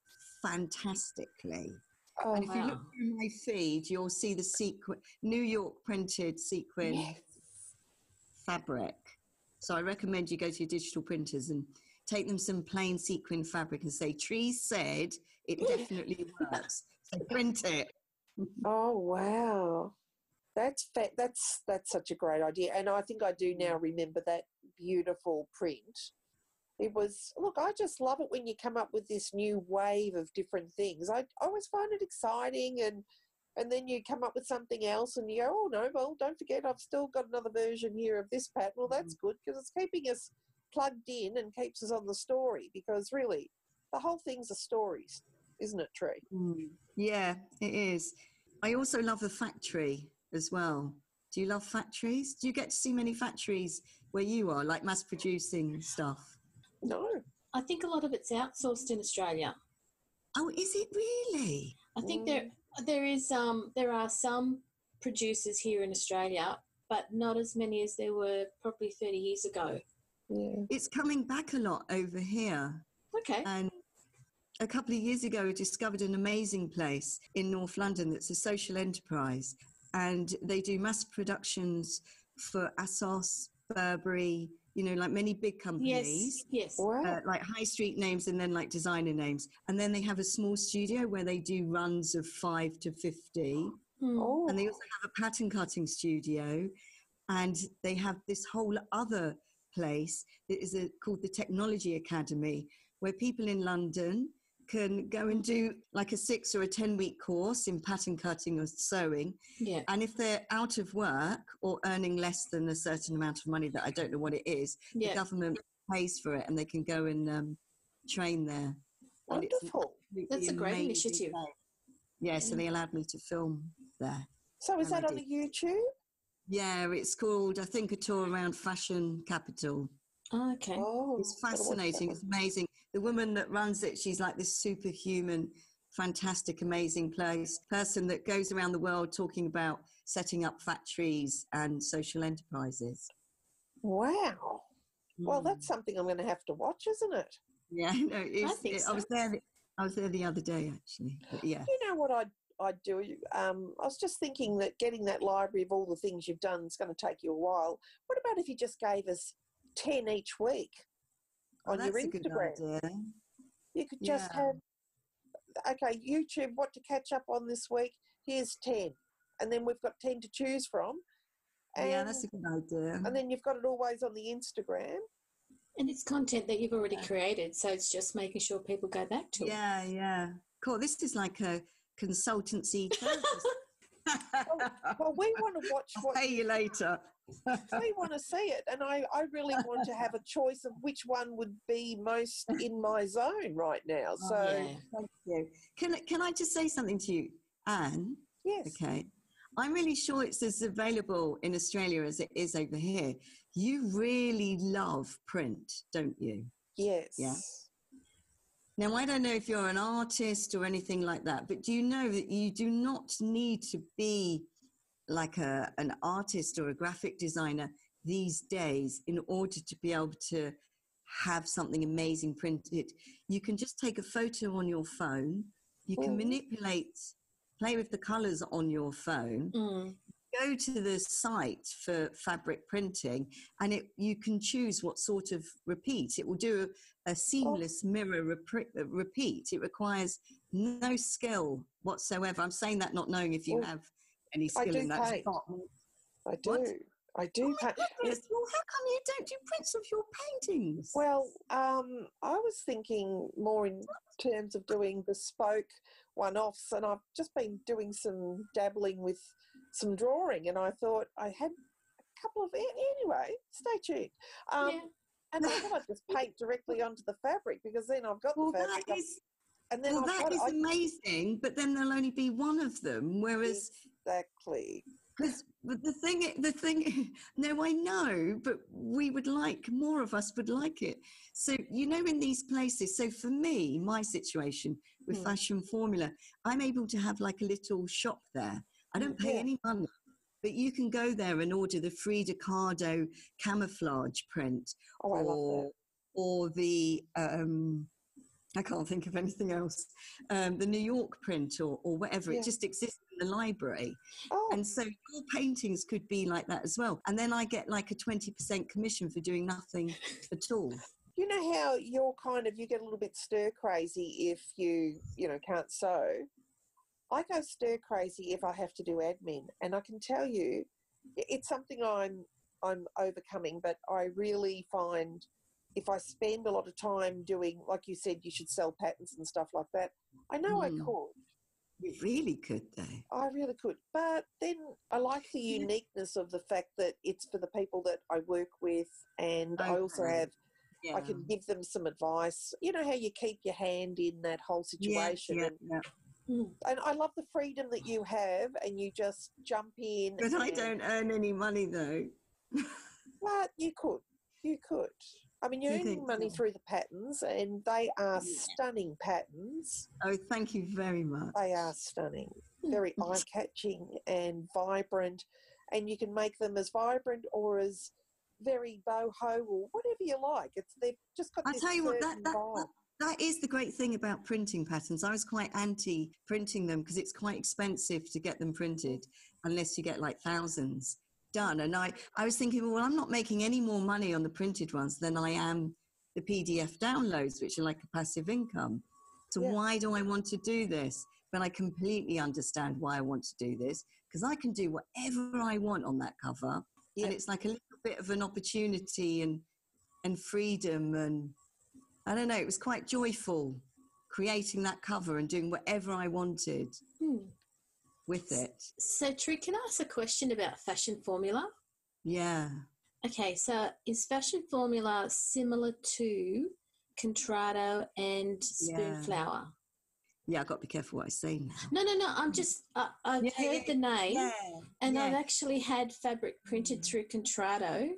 fantastically. Oh, And if you look wow. through my feed, you'll see the sequin, New York printed sequin yes. fabric. So I recommend you go to your digital printers and take them some plain sequin fabric and say, Trees said it definitely works. So print it. Oh wow, that's fa- that's that's such a great idea, and I think I do now mm. remember that beautiful print. It was look, I just love it when you come up with this new wave of different things. I, I always find it exciting, and and then you come up with something else, and you go, oh no, well don't forget I've still got another version here of this pattern. Well, that's mm. good because it's keeping us plugged in and keeps us on the story. Because really, the whole thing's a stories, isn't it, Tree? Mm. Yeah, it is. I also love the factory as well. Do you love factories? Do you get to see many factories where you are, like mass producing stuff? No. I think a lot of it's outsourced in Australia. Oh, is it really? I think there there is um there are some producers here in Australia, but not as many as there were probably thirty years ago. Yeah. It's coming back a lot over here. Okay. And a couple of years ago, I discovered an amazing place in North London that's a social enterprise. And they do mass productions for ASOS, Burberry, you know, like many big companies. yes. Yes. Uh, like high street names and then like designer names. And then they have a small studio where they do runs of five to 50. Hmm. oh. And they also have a pattern cutting studio. And they have this whole other place that is a, called the Technology Academy, where people in London can go and do like a six or a 10 week course in pattern cutting or sewing. Yeah. And if they're out of work or earning less than a certain amount of money that I don't know what it is, the government pays for it and they can go and um, train there. And it's an Wonderful. That's a great initiative. place. Yeah, so they allowed me to film there. So is that on a YouTube? Yeah, it's called, I think, a tour around fashion capital. Oh, okay. Oh, It's gotta watch that fascinating. It's amazing. The woman that runs it, she's like this superhuman, fantastic, amazing place person that goes around the world talking about setting up factories and social enterprises. Wow. Well, Mm. that's something I'm going to have to watch, isn't it? yeah. No, it's, think it- so. I was there. I was there the other day, actually. But yeah. You know what I'd, I'd do? Um, I was just thinking that getting that library of all the things you've done is going to take you a while. What about if you just gave us 10 each week Oh, on your that's a good Instagram? idea. You could just Yeah. have okay, YouTube, what to catch up on this week? Here's 10. And then we've got 10 to choose from. And, yeah, that's a good idea. and then you've got it always on the Instagram. And it's content that you've already created, so it's just making sure people go back to it. yeah, yeah. Cool. This is like a consultancy therapist. Well, we want to watch I'll pay you later. we want to see it. And I, I really want to have a choice of which one would be most in my zone right now. Oh, So, yeah. Thank you. Can I- can I just say something to you, Anne? yes. Okay. I'm really sure it's as available in Australia as it is over here. You really love print, don't you? Yes. Yeah. Now, I don't know if you're an artist or anything like that, but do you know that you do not need to be like a, an artist or a graphic designer these days in order to be able to have something amazing printed? You can just take a photo on your phone, you can Mhm. manipulate, play with the colors on your phone, Mm. Go to the site for fabric printing and it you can choose what sort of repeat. It will do a, a seamless mirror repre- uh, repeat. It requires no skill whatsoever. I'm saying that not knowing if you Oh, have any skill in that paint. I do. What? I do. Oh pa- goodness, well, how come you don't do prints of your paintings? Well, um, I was thinking more in terms of doing bespoke one offs, and I've just been doing some dabbling with some drawing, and I thought I had a couple of. Anyway, stay tuned. Um, yeah. And I thought I'd just paint directly onto the fabric because then I've got well the fabric. that and then well I've that is I, amazing but then there'll only be one of them whereas exactly. Because the thing, the thing, no, I know, but we would like more of us would like it. So you know, in these places. So for me, my situation with Hmm. Fashion Formula, I'm able to have like a little shop there. I don't pay Yeah. any money, but you can go there and order the Frida Kahlo camouflage print, Oh, or or the um, I can't think of anything else, um, the New York print or or whatever. Yeah. It just exists in the library. Oh, And so your paintings could be like that as well. And then I get like a 20% commission for doing nothing at all. you know how you're kind of you get a little bit stir crazy if you you know can't sew i go stir crazy if i have to do admin and i can tell you it's something i'm i'm overcoming but i really find if i spend a lot of time doing like you said you should sell patterns and stuff like that i know i Mm. could You really could, though. I really could. But then I like the Yeah. uniqueness of the fact that it's for the people that I work with, and I also have Yeah. I can give them some advice. You know how you keep your hand in that whole Yeah, situation. yeah, And, yeah. Mm. and I love the freedom that you have and you just jump in. But I don't earn any money, though. But you could. You could. I mean, you're You earning money so? through the patterns and they are Yeah. stunning patterns. Oh, thank you very much. They are stunning, very eye catching and vibrant. And you can make them as vibrant or as very boho or whatever you like. It's they've just got I this tell you what, that, that, vibe. that, that is the great thing about printing patterns. I was quite anti printing them because it's quite expensive to get them printed unless you get like thousands done. And I, I was thinking, well, I'm not making any more money on the printed ones than I am the PDF downloads, which are like a passive income. So Yeah. why do I want to do this? But I completely understand why I want to do this because I can do whatever I want on that cover. Yeah. And it's like a little bit of an opportunity and and freedom and I don't know, it was quite joyful creating that cover and doing whatever I wanted Hmm. with it. So, True, can I ask a question about fashion formula? Yeah. Okay, so is fashion formula similar to Contrado and Spoonflower? Yeah, Yeah, I've got to be careful what I say now. No, no, no. I'm just, uh, I've Yeah, heard the name Yeah. and I've actually had fabric printed through Contrado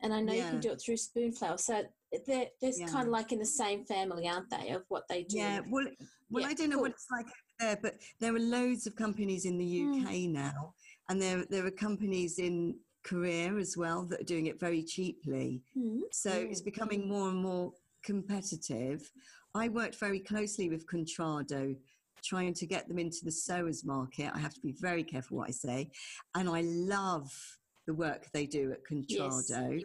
and I know you can do it through Spoonflower. So they're, they're Yeah. kind of like in the same family, aren't they, of what they do? Yeah, well, well, Yeah, I don't know cool. what it's like over there, but there are loads of companies in the Mm. UK now, and there there are companies in Korea as well that are doing it very cheaply. Hmm. So it's becoming more and more competitive. I worked very closely with Contrado, trying to get them into the sewers market. I have to be very careful what I say, and I love the work they do at Contrado,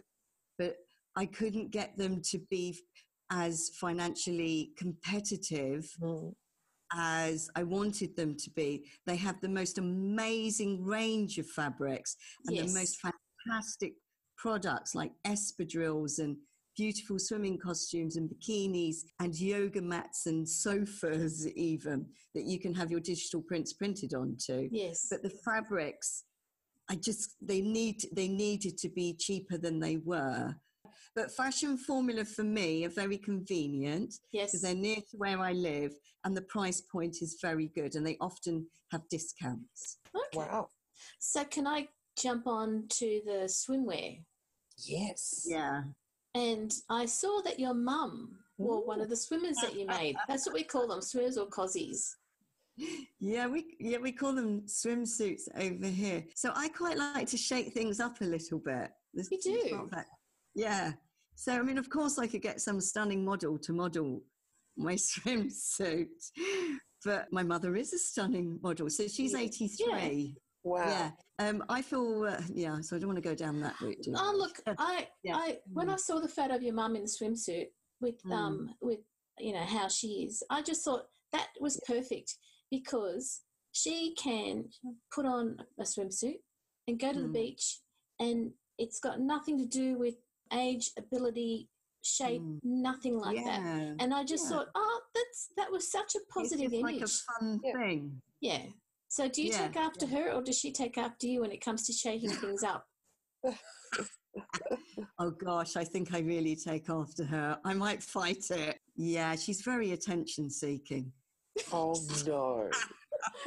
but I couldn't get them to be as financially competitive Mm. as I wanted them to be. They have the most amazing range of fabrics and Yes. the most fantastic products like espadrilles and beautiful swimming costumes and bikinis and yoga mats and sofas even that you can have your digital prints printed onto Yes. but the fabrics i just they need they needed to be cheaper than they were but fashion formula for me are very convenient yes. because they're near to where i live and the price point is very good and they often have discounts Okay. Wow. So can I jump on to the swimwear? Yes. yeah And I saw that your mum wore one of the swimmers that you made. That's what we call them, swimmers or cozies. yeah we yeah we call them swimsuits over here so i quite like to shake things up a little bit There's- You there's do? Not that- yeah so i mean of course i could get some stunning model to model my swimsuit but my mother is a stunning model so she's Yeah. 83 Wow. yeah um i feel uh, yeah so i don't want to go down that route do I? Oh look, I, Yeah. I when I saw the photo of your mum in the swimsuit with Mm. um with you know how she is, I just thought that was perfect because she can put on a swimsuit and go to the Mm. beach, and it's got nothing to do with age, ability, shape, Mm. nothing like that. And I just Yeah. thought, oh, that's that was such a it's positive just like a fun Yeah. thing yeah. So do you Yeah. take after her, or does she take after you when it comes to shaking things up? Oh gosh, I think I really take after her. I might fight it. Yeah, she's very attention seeking. Oh no.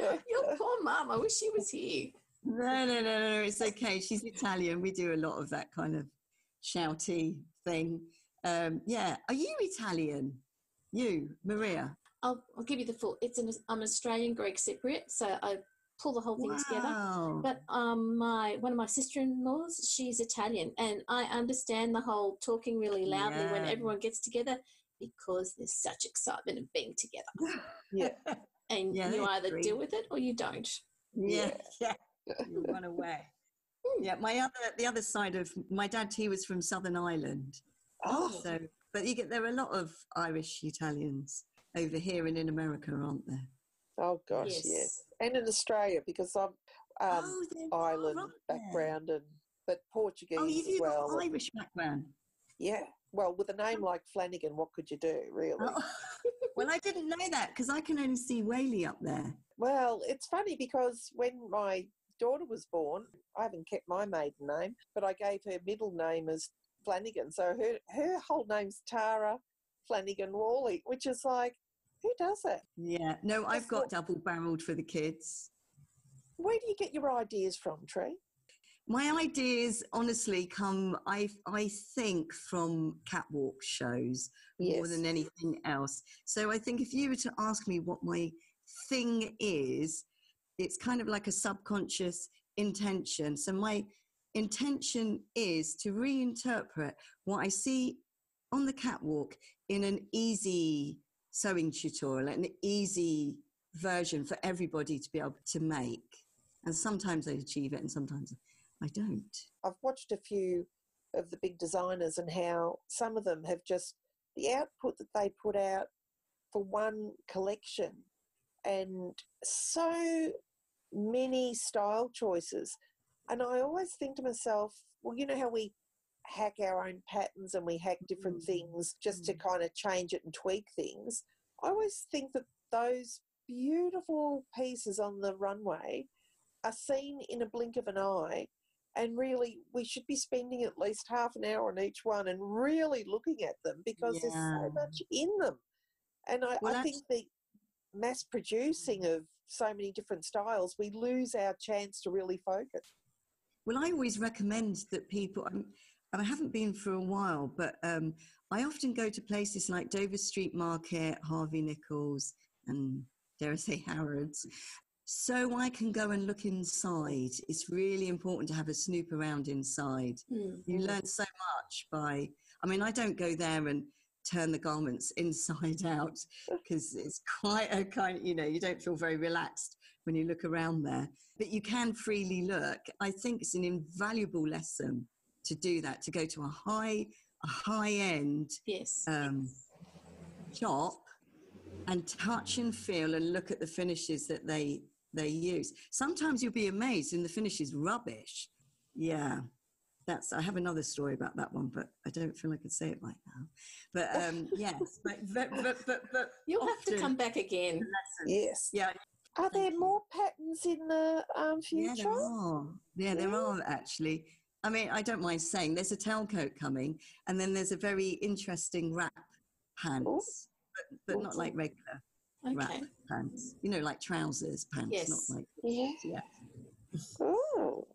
Your poor mum. I wish she was here. No, no, no, no, it's okay. She's Italian. We do a lot of that kind of shouty thing. Um, yeah. Are you Italian? You, Maria? I'll, I'll give you the full. It's an I'm an Australian Greek Cypriot, so I pull the whole thing together. Wow. But um, my one of my sister-in-laws, she's Italian, and I understand the whole talking really loudly when everyone gets together because there's such excitement of being together, Yeah. and Yeah, you either agree. deal with it or you don't. yeah, yeah. You run away. Yeah, my other, the other side of my dad, he was from Southern Ireland. Oh, So, but you get there are a lot of Irish Italians over here and in America, aren't there? oh gosh, yes. yes. And in Australia because I'm um, oh, Ireland aren't background and but Portuguese Oh, you as do well. got Irish background. Yeah. Well, with a name like Flanagan, what could you do, really? Oh, well, I didn't know that because I can only see Whaley up there. Well, it's funny because when my daughter was born, I haven't kept my maiden name, but I gave her middle name as Flanagan. So her, her whole name's Tara Flanagan Whaley, which is like, who does it? Yeah, no, I've got double barreled for the kids. Where do you get your ideas from, Tree? My ideas, honestly, come I I think from catwalk shows more than anything else. So I think if you were to ask me what my thing is, it's kind of like a subconscious intention. So my intention is to reinterpret what I see on the catwalk in an easy sewing tutorial, an easy version for everybody to be able to make. And sometimes I achieve it and sometimes I don't. I've watched a few of the big designers and how some of them have just the output that they put out for one collection and so many style choices. And I always think to myself, well, you know how we hack our own patterns and we hack different Mm. things just to kind of change it and tweak things. I always think that those beautiful pieces on the runway are seen in a blink of an eye and really we should be spending at least half an hour on each one and really looking at them because there's so much in them and i, Well, I think the mass producing of so many different styles we lose our chance to really focus Well, I always recommend that people, um, and I haven't been for a while, but um, I often go to places like Dover Street Market, Harvey Nichols, and dare I say Harrods, so I can go and look inside. It's really important to have a snoop around inside. Hmm. You learn so much by, I mean, I don't go there and turn the garments inside out because it's quite a kind, you know, you don't feel very relaxed when you look around there. But you can freely look. I think it's an invaluable lesson to do that, to go to a high, a high end Yes. um, shop and touch and feel and look at the finishes that they they use. Sometimes you'll be amazed and the finish is rubbish. Yeah. That's I have another story about that one, but I don't feel I could say it right now. But um yes, but but but but, but You'll have to come back again. Yes. Yeah, Are there you. more patterns in the um, yeah, future? there are. Yeah, there Yeah. are actually. I mean, I don't mind saying there's a tailcoat coming, and then there's a very interesting wrap pants, but, but not like regular Okay. wrap pants. You know, like trousers pants, Yes. not like Yeah. yeah. Oh,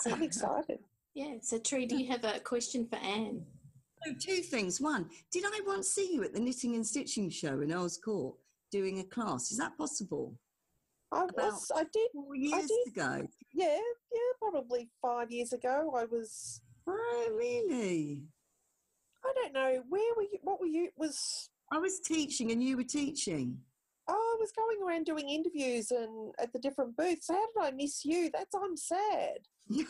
So, I'm excited. yeah. So, Tree, do you have a question for Anne? Two things. One, did I once see you at the knitting and stitching show in Earls Court doing a class? Is that possible? I About- was. I did. Four years did. ago. Yeah. Yeah. Probably five years ago. I was. Oh, really? I don't know where were you. What were you? Was I was teaching and you were teaching. oh, I was going around doing interviews and at the different booths. How did I miss you? That's I'm sad.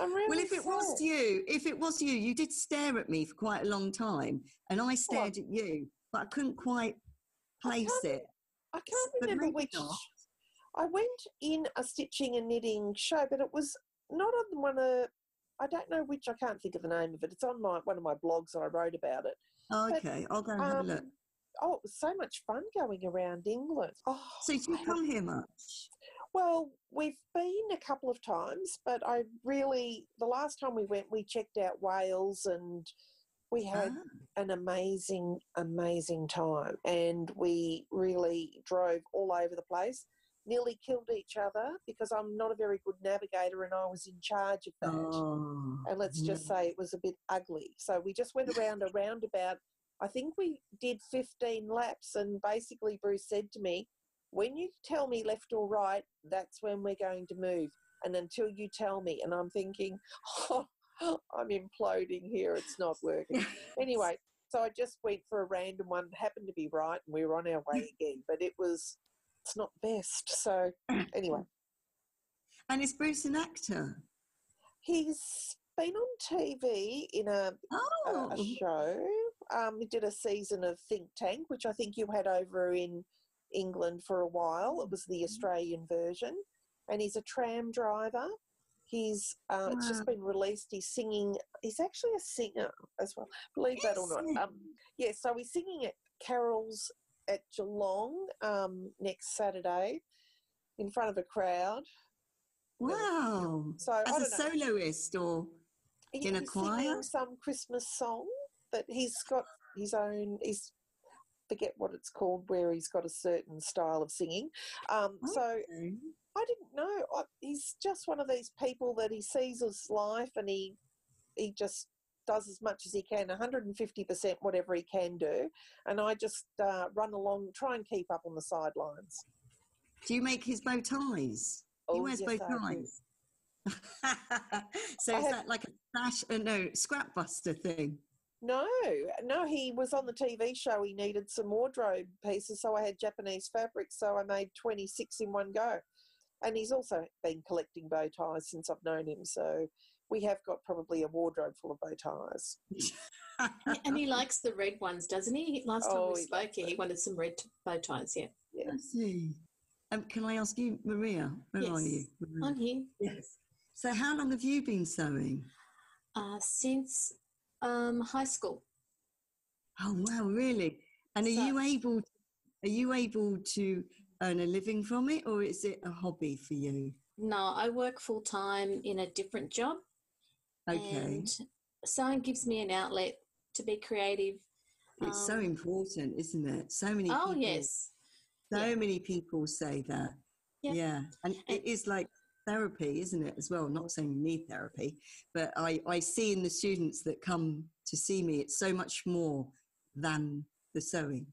Really well, if it was you, if it was you, you did stare at me for quite a long time, and I stared at you, but I couldn't quite place can't it. I can't but remember which. not. I went in a stitching and knitting show, but it was not on one of. I don't know which. I can't think of the name of it. It's on my one of my blogs. I wrote about it. Oh, But, okay, I'll go and have a look. Um, oh, it was so much fun going around England. Oh, So, do you come here much? Well, we've been a couple of times, but I really the last time we went, we checked out Wales and we had Ah, an amazing, amazing time. And we really drove all over the place, nearly killed each other because I'm not a very good navigator and I was in charge of that. oh, And let's just say it was a bit ugly. So we just went around a roundabout. I think we did 15 laps. And basically, Bruce said to me, when you tell me left or right, that's when we're going to move. And until you tell me, and I'm thinking, oh, I'm imploding here. It's not working. anyway, so I just went for a random one, happened to be right, and we were on our way again. But it was, it's not best. So anyway, And is Bruce an actor? he's been on TV in a, a, Oh, a show. Um, he did a season of Think Tank, which I think you had over in England for a while. It was the Australian version, and he's a tram driver. He's uh, it's just been released. He's singing. He's actually a singer as well. Believe that or not. Um, yeah, so he's singing at Carol's at Geelong um, next Saturday in front of a crowd. wow. So As a know. soloist or in a choir? singing some Christmas song that he's got his own. He's forget what it's called, where he's got a certain style of singing. Um, so Okay. I didn't know. I, he's just one of these people that he sees his life and he he just does as much as he can, 150% whatever he can do. And I just uh, run along, try and keep up on the sidelines. Do you make his bow ties? he Oh, wears yes, bow ties. so I is have- that like a stash? Uh, no, scrap buster thing. No, no, he was on the TV show. He needed some wardrobe pieces, so I had Japanese fabric, so I made 26 in one go. And he's also been collecting bow ties since I've known him, so we have got probably a wardrobe full of bow ties. and he likes the red ones, doesn't he? Last time Oh, we spoke, loves he wanted some red bow ties. Yeah, Yeah. I see. Um, can I ask you, Maria? Where are Yes. you? Maria? I'm here Yes. So how long have you been sewing? uh, since um, high school. Oh wow, really? And are So- you able? Are you able to earn a living from it, or is it a hobby for you? No, I work full time in a different job, Okay, and sewing gives me an outlet to be creative. it's so um, important, isn't it? So many. Oh people, yes, So yeah. many people say that. Yeah. Yeah, and And- it is like therapy, isn't it? As well. I'm not saying you need therapy, but I I see in the students that come to see me, it's so much more than the sewing.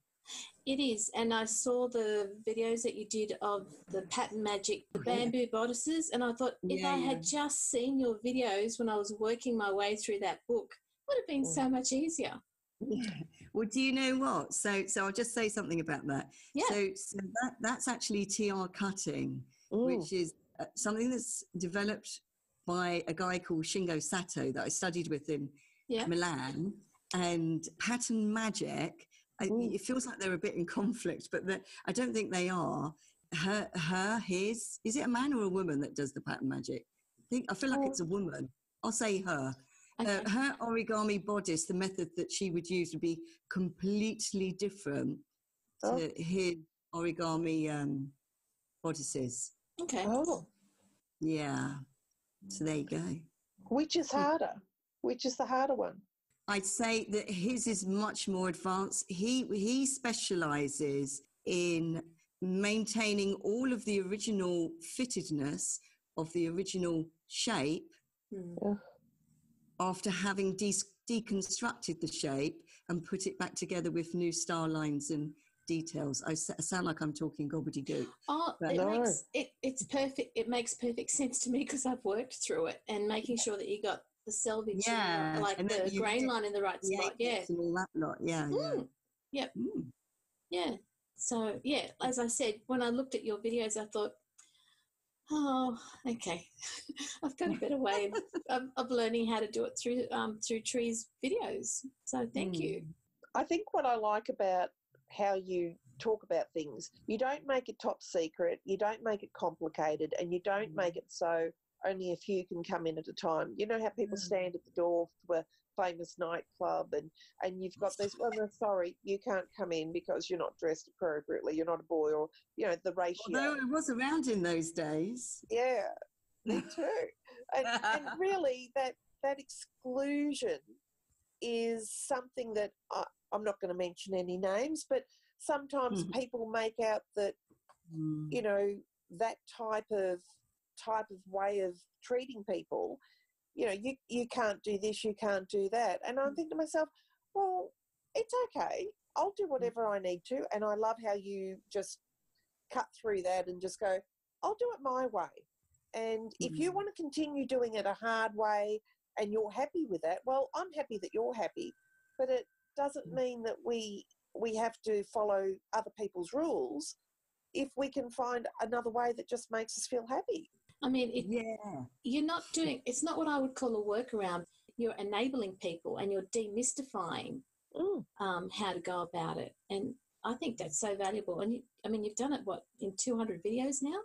it is. And I saw the videos that you did of the pattern magic, the Yeah. bamboo bodices, and I thought if Yeah, I yeah. had just seen your videos when I was working my way through that book, it would have been so much easier. Yeah. Well, do you know what? So, so I'll just say something about that. Yeah. So, so that that's actually TR cutting, Mm. which is uh, something that's developed by a guy called Shingo Sato that I studied with in Yeah. Milan. And pattern magic I, it feels like they're a bit in conflict, but the- I don't think they are. Her, her, his. Is it a man or a woman that does the pattern magic? I think I feel like Oh. it's a woman. I'll say her. Okay. Uh, her origami bodice, the method that she would use would be completely different to Oh. his origami um, bodices. Okay. Oh, Yeah. So there you go. which is harder? Which is the harder one? I'd say that his is much more advanced. He he specializes in maintaining all of the original fittedness of the original shape Hmm. after having de- deconstructed the shape and put it back together with new star lines and details. I, s- I sound like I'm talking gobbledygook. Oh, it No. makes it, it's perfect. It makes perfect sense to me because I've worked through it and making sure that you got the selvage, Yeah, and like and the grain did- line in the right spot. Yeah, and all that lot. Yeah, yeah. Mm, yep. Mm. yeah. So yeah, as I said, when I looked at your videos, I thought, oh, okay, I've got a better way of, of, of learning how to do it through um, through Tree's videos. So thank you. Mm. I think what I like about how you talk about things, you don't make it top secret, you don't make it complicated, and you don't make it so only a few can come in at a time. You know how people Mm. stand at the door to a famous nightclub and, and you've got this, well, no, sorry, you can't come in because you're not dressed appropriately, you're not a boy, or, you know, the ratio. Although it was around in those days. Yeah, me too. And, and really, that that exclusion is something that I, I'm not going to mention any names, but sometimes Mhm. people make out that Mm. you know that type of type of way of treating people. You know, you you can't do this, you can't do that, and I'm thinking to myself, well, it's okay. I'll do whatever I need to, and I love how you just cut through that and just go, I'll do it my way. And if you Mhm. want to continue doing it a hard way and you're happy with that, well, I'm happy that you're happy. But it doesn't mean that we we have to follow other people's rules if we can find another way that just makes us feel happy. I mean, it, Yeah. you're not doing. It's not what I would call a workaround. You're enabling people and you're demystifying Mm. um, how to go about it. And I think that's so valuable. And you, I mean, you've done it what in 200 videos now.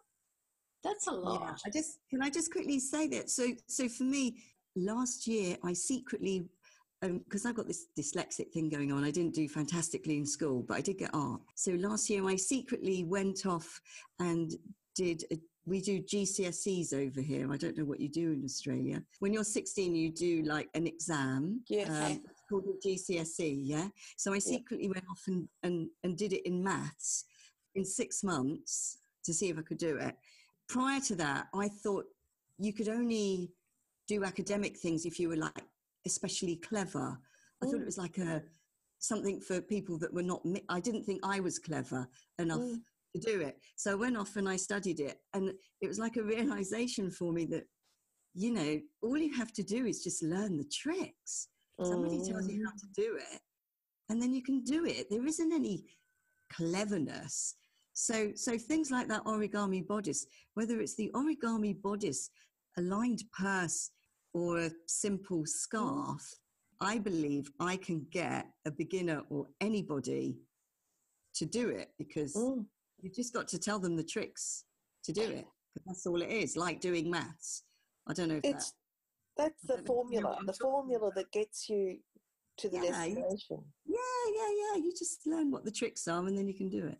That's a lot. Yeah, I just can I just quickly say that. So so for me, last year I secretly because I've got this dyslexic thing going on. I didn't do fantastically in school, but I did get art. So last year I secretly went off and did a we do GCSEs over here. I don't know what you do in Australia. When you're 16, you do like an exam. Yes. Um, it's called a GCSE, yeah? So I secretly went off and, and, and did it in maths in six months to see if I could do it. Prior to that, I thought you could only do academic things if you were like especially clever. I thought Mm. it was like a something for people that were not. I didn't think I was clever enough Mm. to do it. So I went off and I studied it, and it was like a realization for me that you know all you have to do is just learn the tricks. Somebody tells you how to do it, and then you can do it. There isn't any cleverness. So, so things like that origami bodice, whether it's the origami bodice, a lined purse, or a simple scarf, I believe I can get a beginner or anybody to do it because Mm. you've just got to tell them the tricks to do it. That's all it is, like doing maths. I don't know if It's that. that's the I don't know what formula, the formula about. that gets you to the Yeah, destination. Yeah, yeah, yeah. You just learn what the tricks are and then you can do it.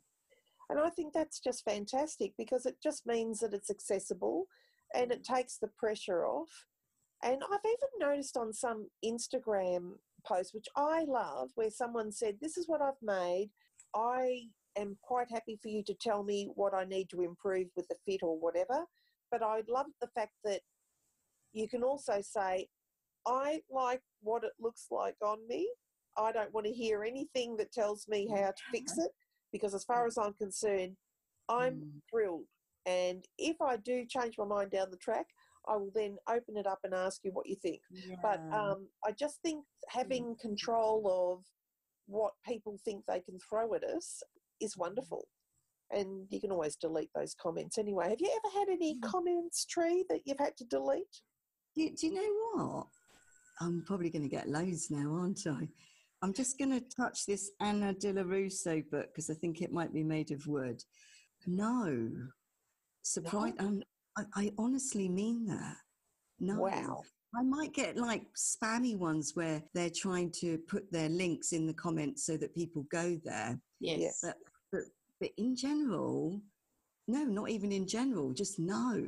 And I think that's just fantastic because it just means that it's accessible and it takes the pressure off. And I've even noticed on some Instagram posts, which I love, where someone said, This is what I've made. I am quite happy for you to tell me what I need to improve with the fit or whatever. But I love the fact that you can also say, I like what it looks like on me. I don't want to hear anything that tells me how to fix it because, as far as I'm concerned, I'm Mm. thrilled. And if I do change my mind down the track, I will then open it up and ask you what you think. But um, I just think having control of what people think they can throw at us is wonderful. And you can always delete those comments anyway. Have you ever had any Mm. comments, Tree, that you've had to delete? Do, do you know what? I'm probably going to get loads now, aren't I? I'm just going to touch this Anna Dello Russo book because I think it might be made of wood. No. Surprise. Um, I, I honestly mean that. No. Wow. I might get like spammy ones where they're trying to put their links in the comments so that people go there. Yes. But, but, but in general, no, not even in general, just no.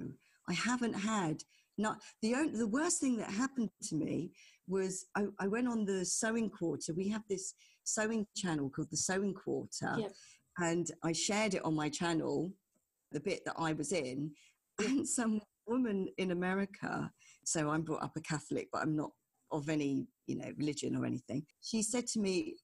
I haven't had not the only, the worst thing that happened to me was I, I went on the sewing quarter. We have this sewing channel called the Sewing Quarter, Yep. and I shared it on my channel, the bit that I was in, and some woman in America. So I'm brought up a Catholic, but I'm not of any you know religion or anything. She said to me,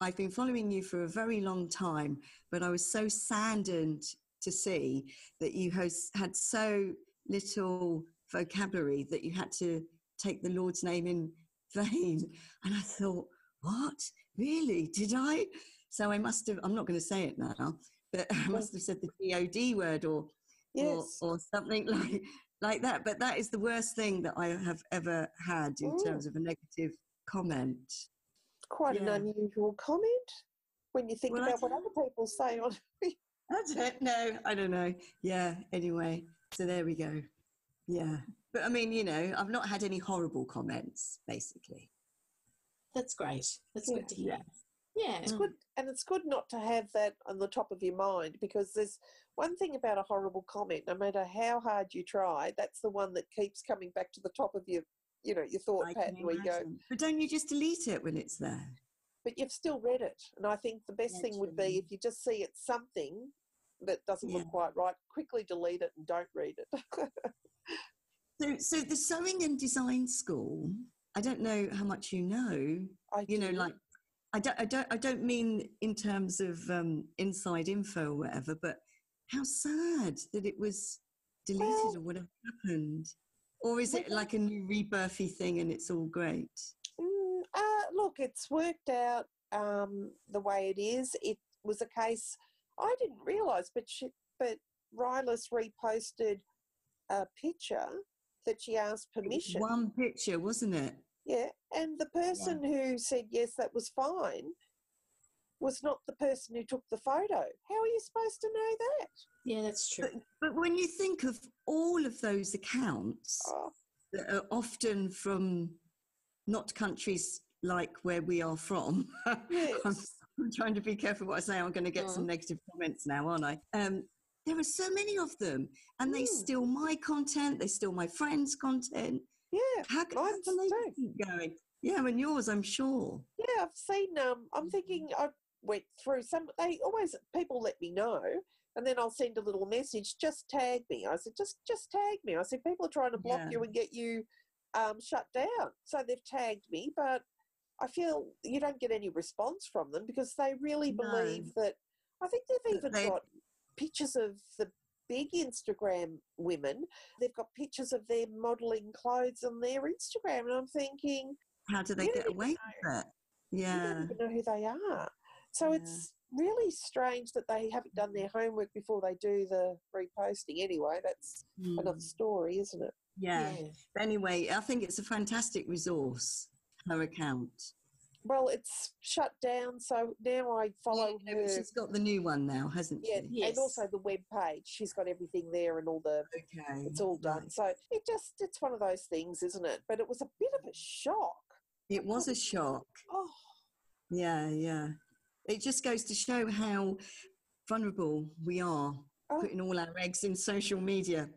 I've been following you for a very long time, but I was so saddened to see that you has, had so little vocabulary that you had to take the Lord's name in vain. And I thought, what? Really? Did I? So I must have, I'm not going to say it now, but I must have said the God word or, Yes. or, or something like, like that. But that is the worst thing that I have ever had in Mm. terms of a negative comment. Quite an unusual comment when you think Well, about what other people say on. I don't know. I don't know. Yeah. Anyway, so there we go. Yeah. But I mean, you know, I've not had any horrible comments, basically. That's great. That's Yeah. good to hear. Yeah. It's good, and it's good not to have that on the top of your mind because there's one thing about a horrible comment. No matter how hard you try, that's the one that keeps coming back to the top of your, you know, your thought I pattern. Where you go. But don't you just delete it when it's there? but you've still read it. And I think the best thing would be if you just see it's something that doesn't Yeah. look quite right, quickly delete it and don't read it. So, so the sewing and design school. I don't know how much you know. I You know, like I don't, I don't, I don't mean in terms of um, inside info or whatever, but how sad that it was deleted Well- or whatever happened. Or is it like a new rebirthy thing and it's all great? Mm, uh, look, it's worked out um, the way it is. It was a case I didn't realise, but she, but Rylas reposted a picture that she asked permission. One picture, wasn't it? Yeah, and the person who said yes, that was fine, was not the person who took the photo. How are you supposed to know that? Yeah, that's true. But, but when you think of all of those accounts Oh, that are often from not countries like where we are from, I'm, yes. I'm trying to be careful what I say. I'm going to get some Mm. negative comments now, aren't I? Um, there are so many of them, and they Mm. steal my content. They steal my friends' content. Yeah, How, c- how can they keep going? Yeah, and yours, I'm sure. yeah. I've seen. Um, I'm thinking I went through some. They always people let me know, and then I'll send a little message. Just tag me. I said, just just tag me. I said, people are trying to block Yeah. you and get you um, shut down. So they've tagged me, but I feel you don't get any response from them because they really No. believe that. I think they've even they- got pictures of the big Instagram women. They've got pictures of them modelling clothes on their Instagram, and I'm thinking How do they get away with it? you Yeah. don't even know who they are. So Yeah. it's really strange that they haven't done their homework before they do the reposting. Anyway, that's another Mm. story, isn't it? Yeah. But Anyway, I think it's a fantastic resource, her account. Well, it's shut down, so now I follow Yeah, her. she's got the new one now, hasn't Yeah, she? Yes. and also the web page. She's got everything there and all the. Okay. It's all done. right. So it just it's one of those things, isn't it? But it was a bit of a shock. It was a shock. Oh, Yeah, yeah. It just goes to show how vulnerable we are, Oh. putting all our eggs in social media.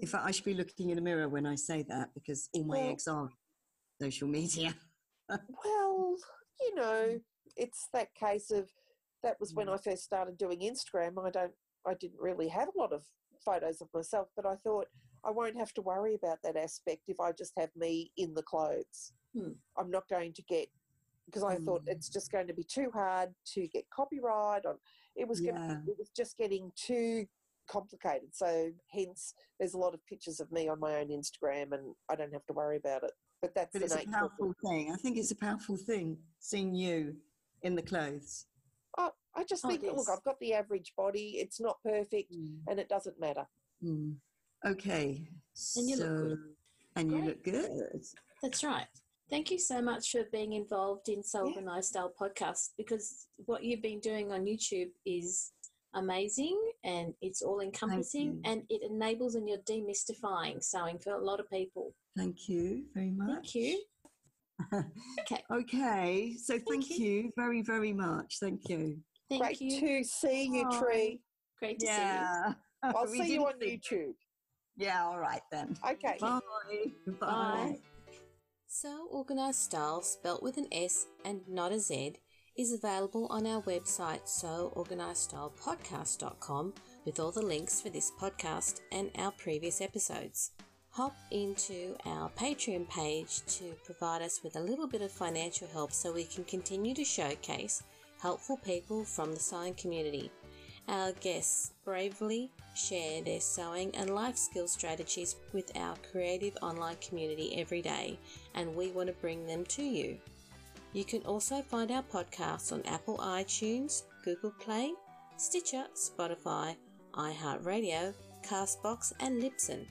In fact, I should be looking in a mirror when I say that because all my Well- eggs are social media. Well, you know, it's that case of that was when Mm. I first started doing Instagram. I don't, I didn't really have a lot of photos of myself, but I thought I won't have to worry about that aspect if I just have me in the clothes. Hmm. I'm not going to get because I thought Mm. it's just going to be too hard to get copyright on. It was Yeah. gonna, it was just getting too complicated. So hence, there's a lot of pictures of me on my own Instagram, and I don't have to worry about it. But that's But the it's a nature of it. powerful thing. I think it's a powerful thing seeing you in the clothes. I, I just Oh, think, look. I've got the average body. It's not perfect, and it doesn't matter. Mm. Okay. And you look good. so- And you Great. look good. That's right. Thank you so much for being involved in Soul Yeah. Organized Style podcast because what you've been doing on YouTube is amazing and it's all encompassing and it enables and you're demystifying sewing for a lot of people. Thank you very much. Thank you. Okay. okay, so thank, you. you. very, very much. Thank you. Thank Great you. to see you, Bye. Tree. Great to Yeah. See you. I'll see you on think- YouTube. Yeah, all right then. Okay. Bye. see you. Bye. Sew Organised Style, spelt with an S and not a Z, is available on our website seworganisedstylepodcast.com with all the links for this podcast and our previous episodes. Hop into our Patreon page to provide us with a little bit of financial help so we can continue to showcase helpful people from the sign community. Our guests bravely share their sewing and life skill strategies with our creative online community every day, and we want to bring them to you. You can also find our podcasts on Apple iTunes, Google Play, Stitcher, Spotify, iHeartRadio, Castbox, and Libsyn.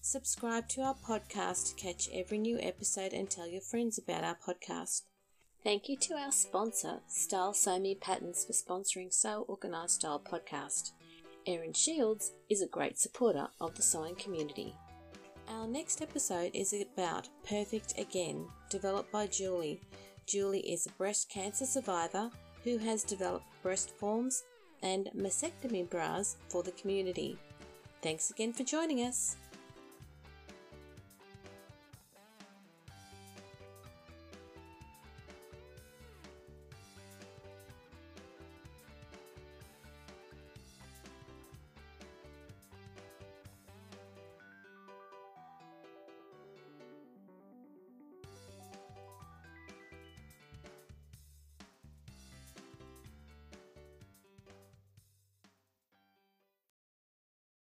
Subscribe to our podcast to catch every new episode and tell your friends about our podcast. Thank you to our sponsor, Style Me Patterns, for sponsoring Sew Organised Style podcast. Erin Shields is a great supporter of the sewing community. Our next episode is about Perfect Again, developed by Julie. Julie is a breast cancer survivor who has developed breast forms and mastectomy bras for the community. Thanks again for joining us.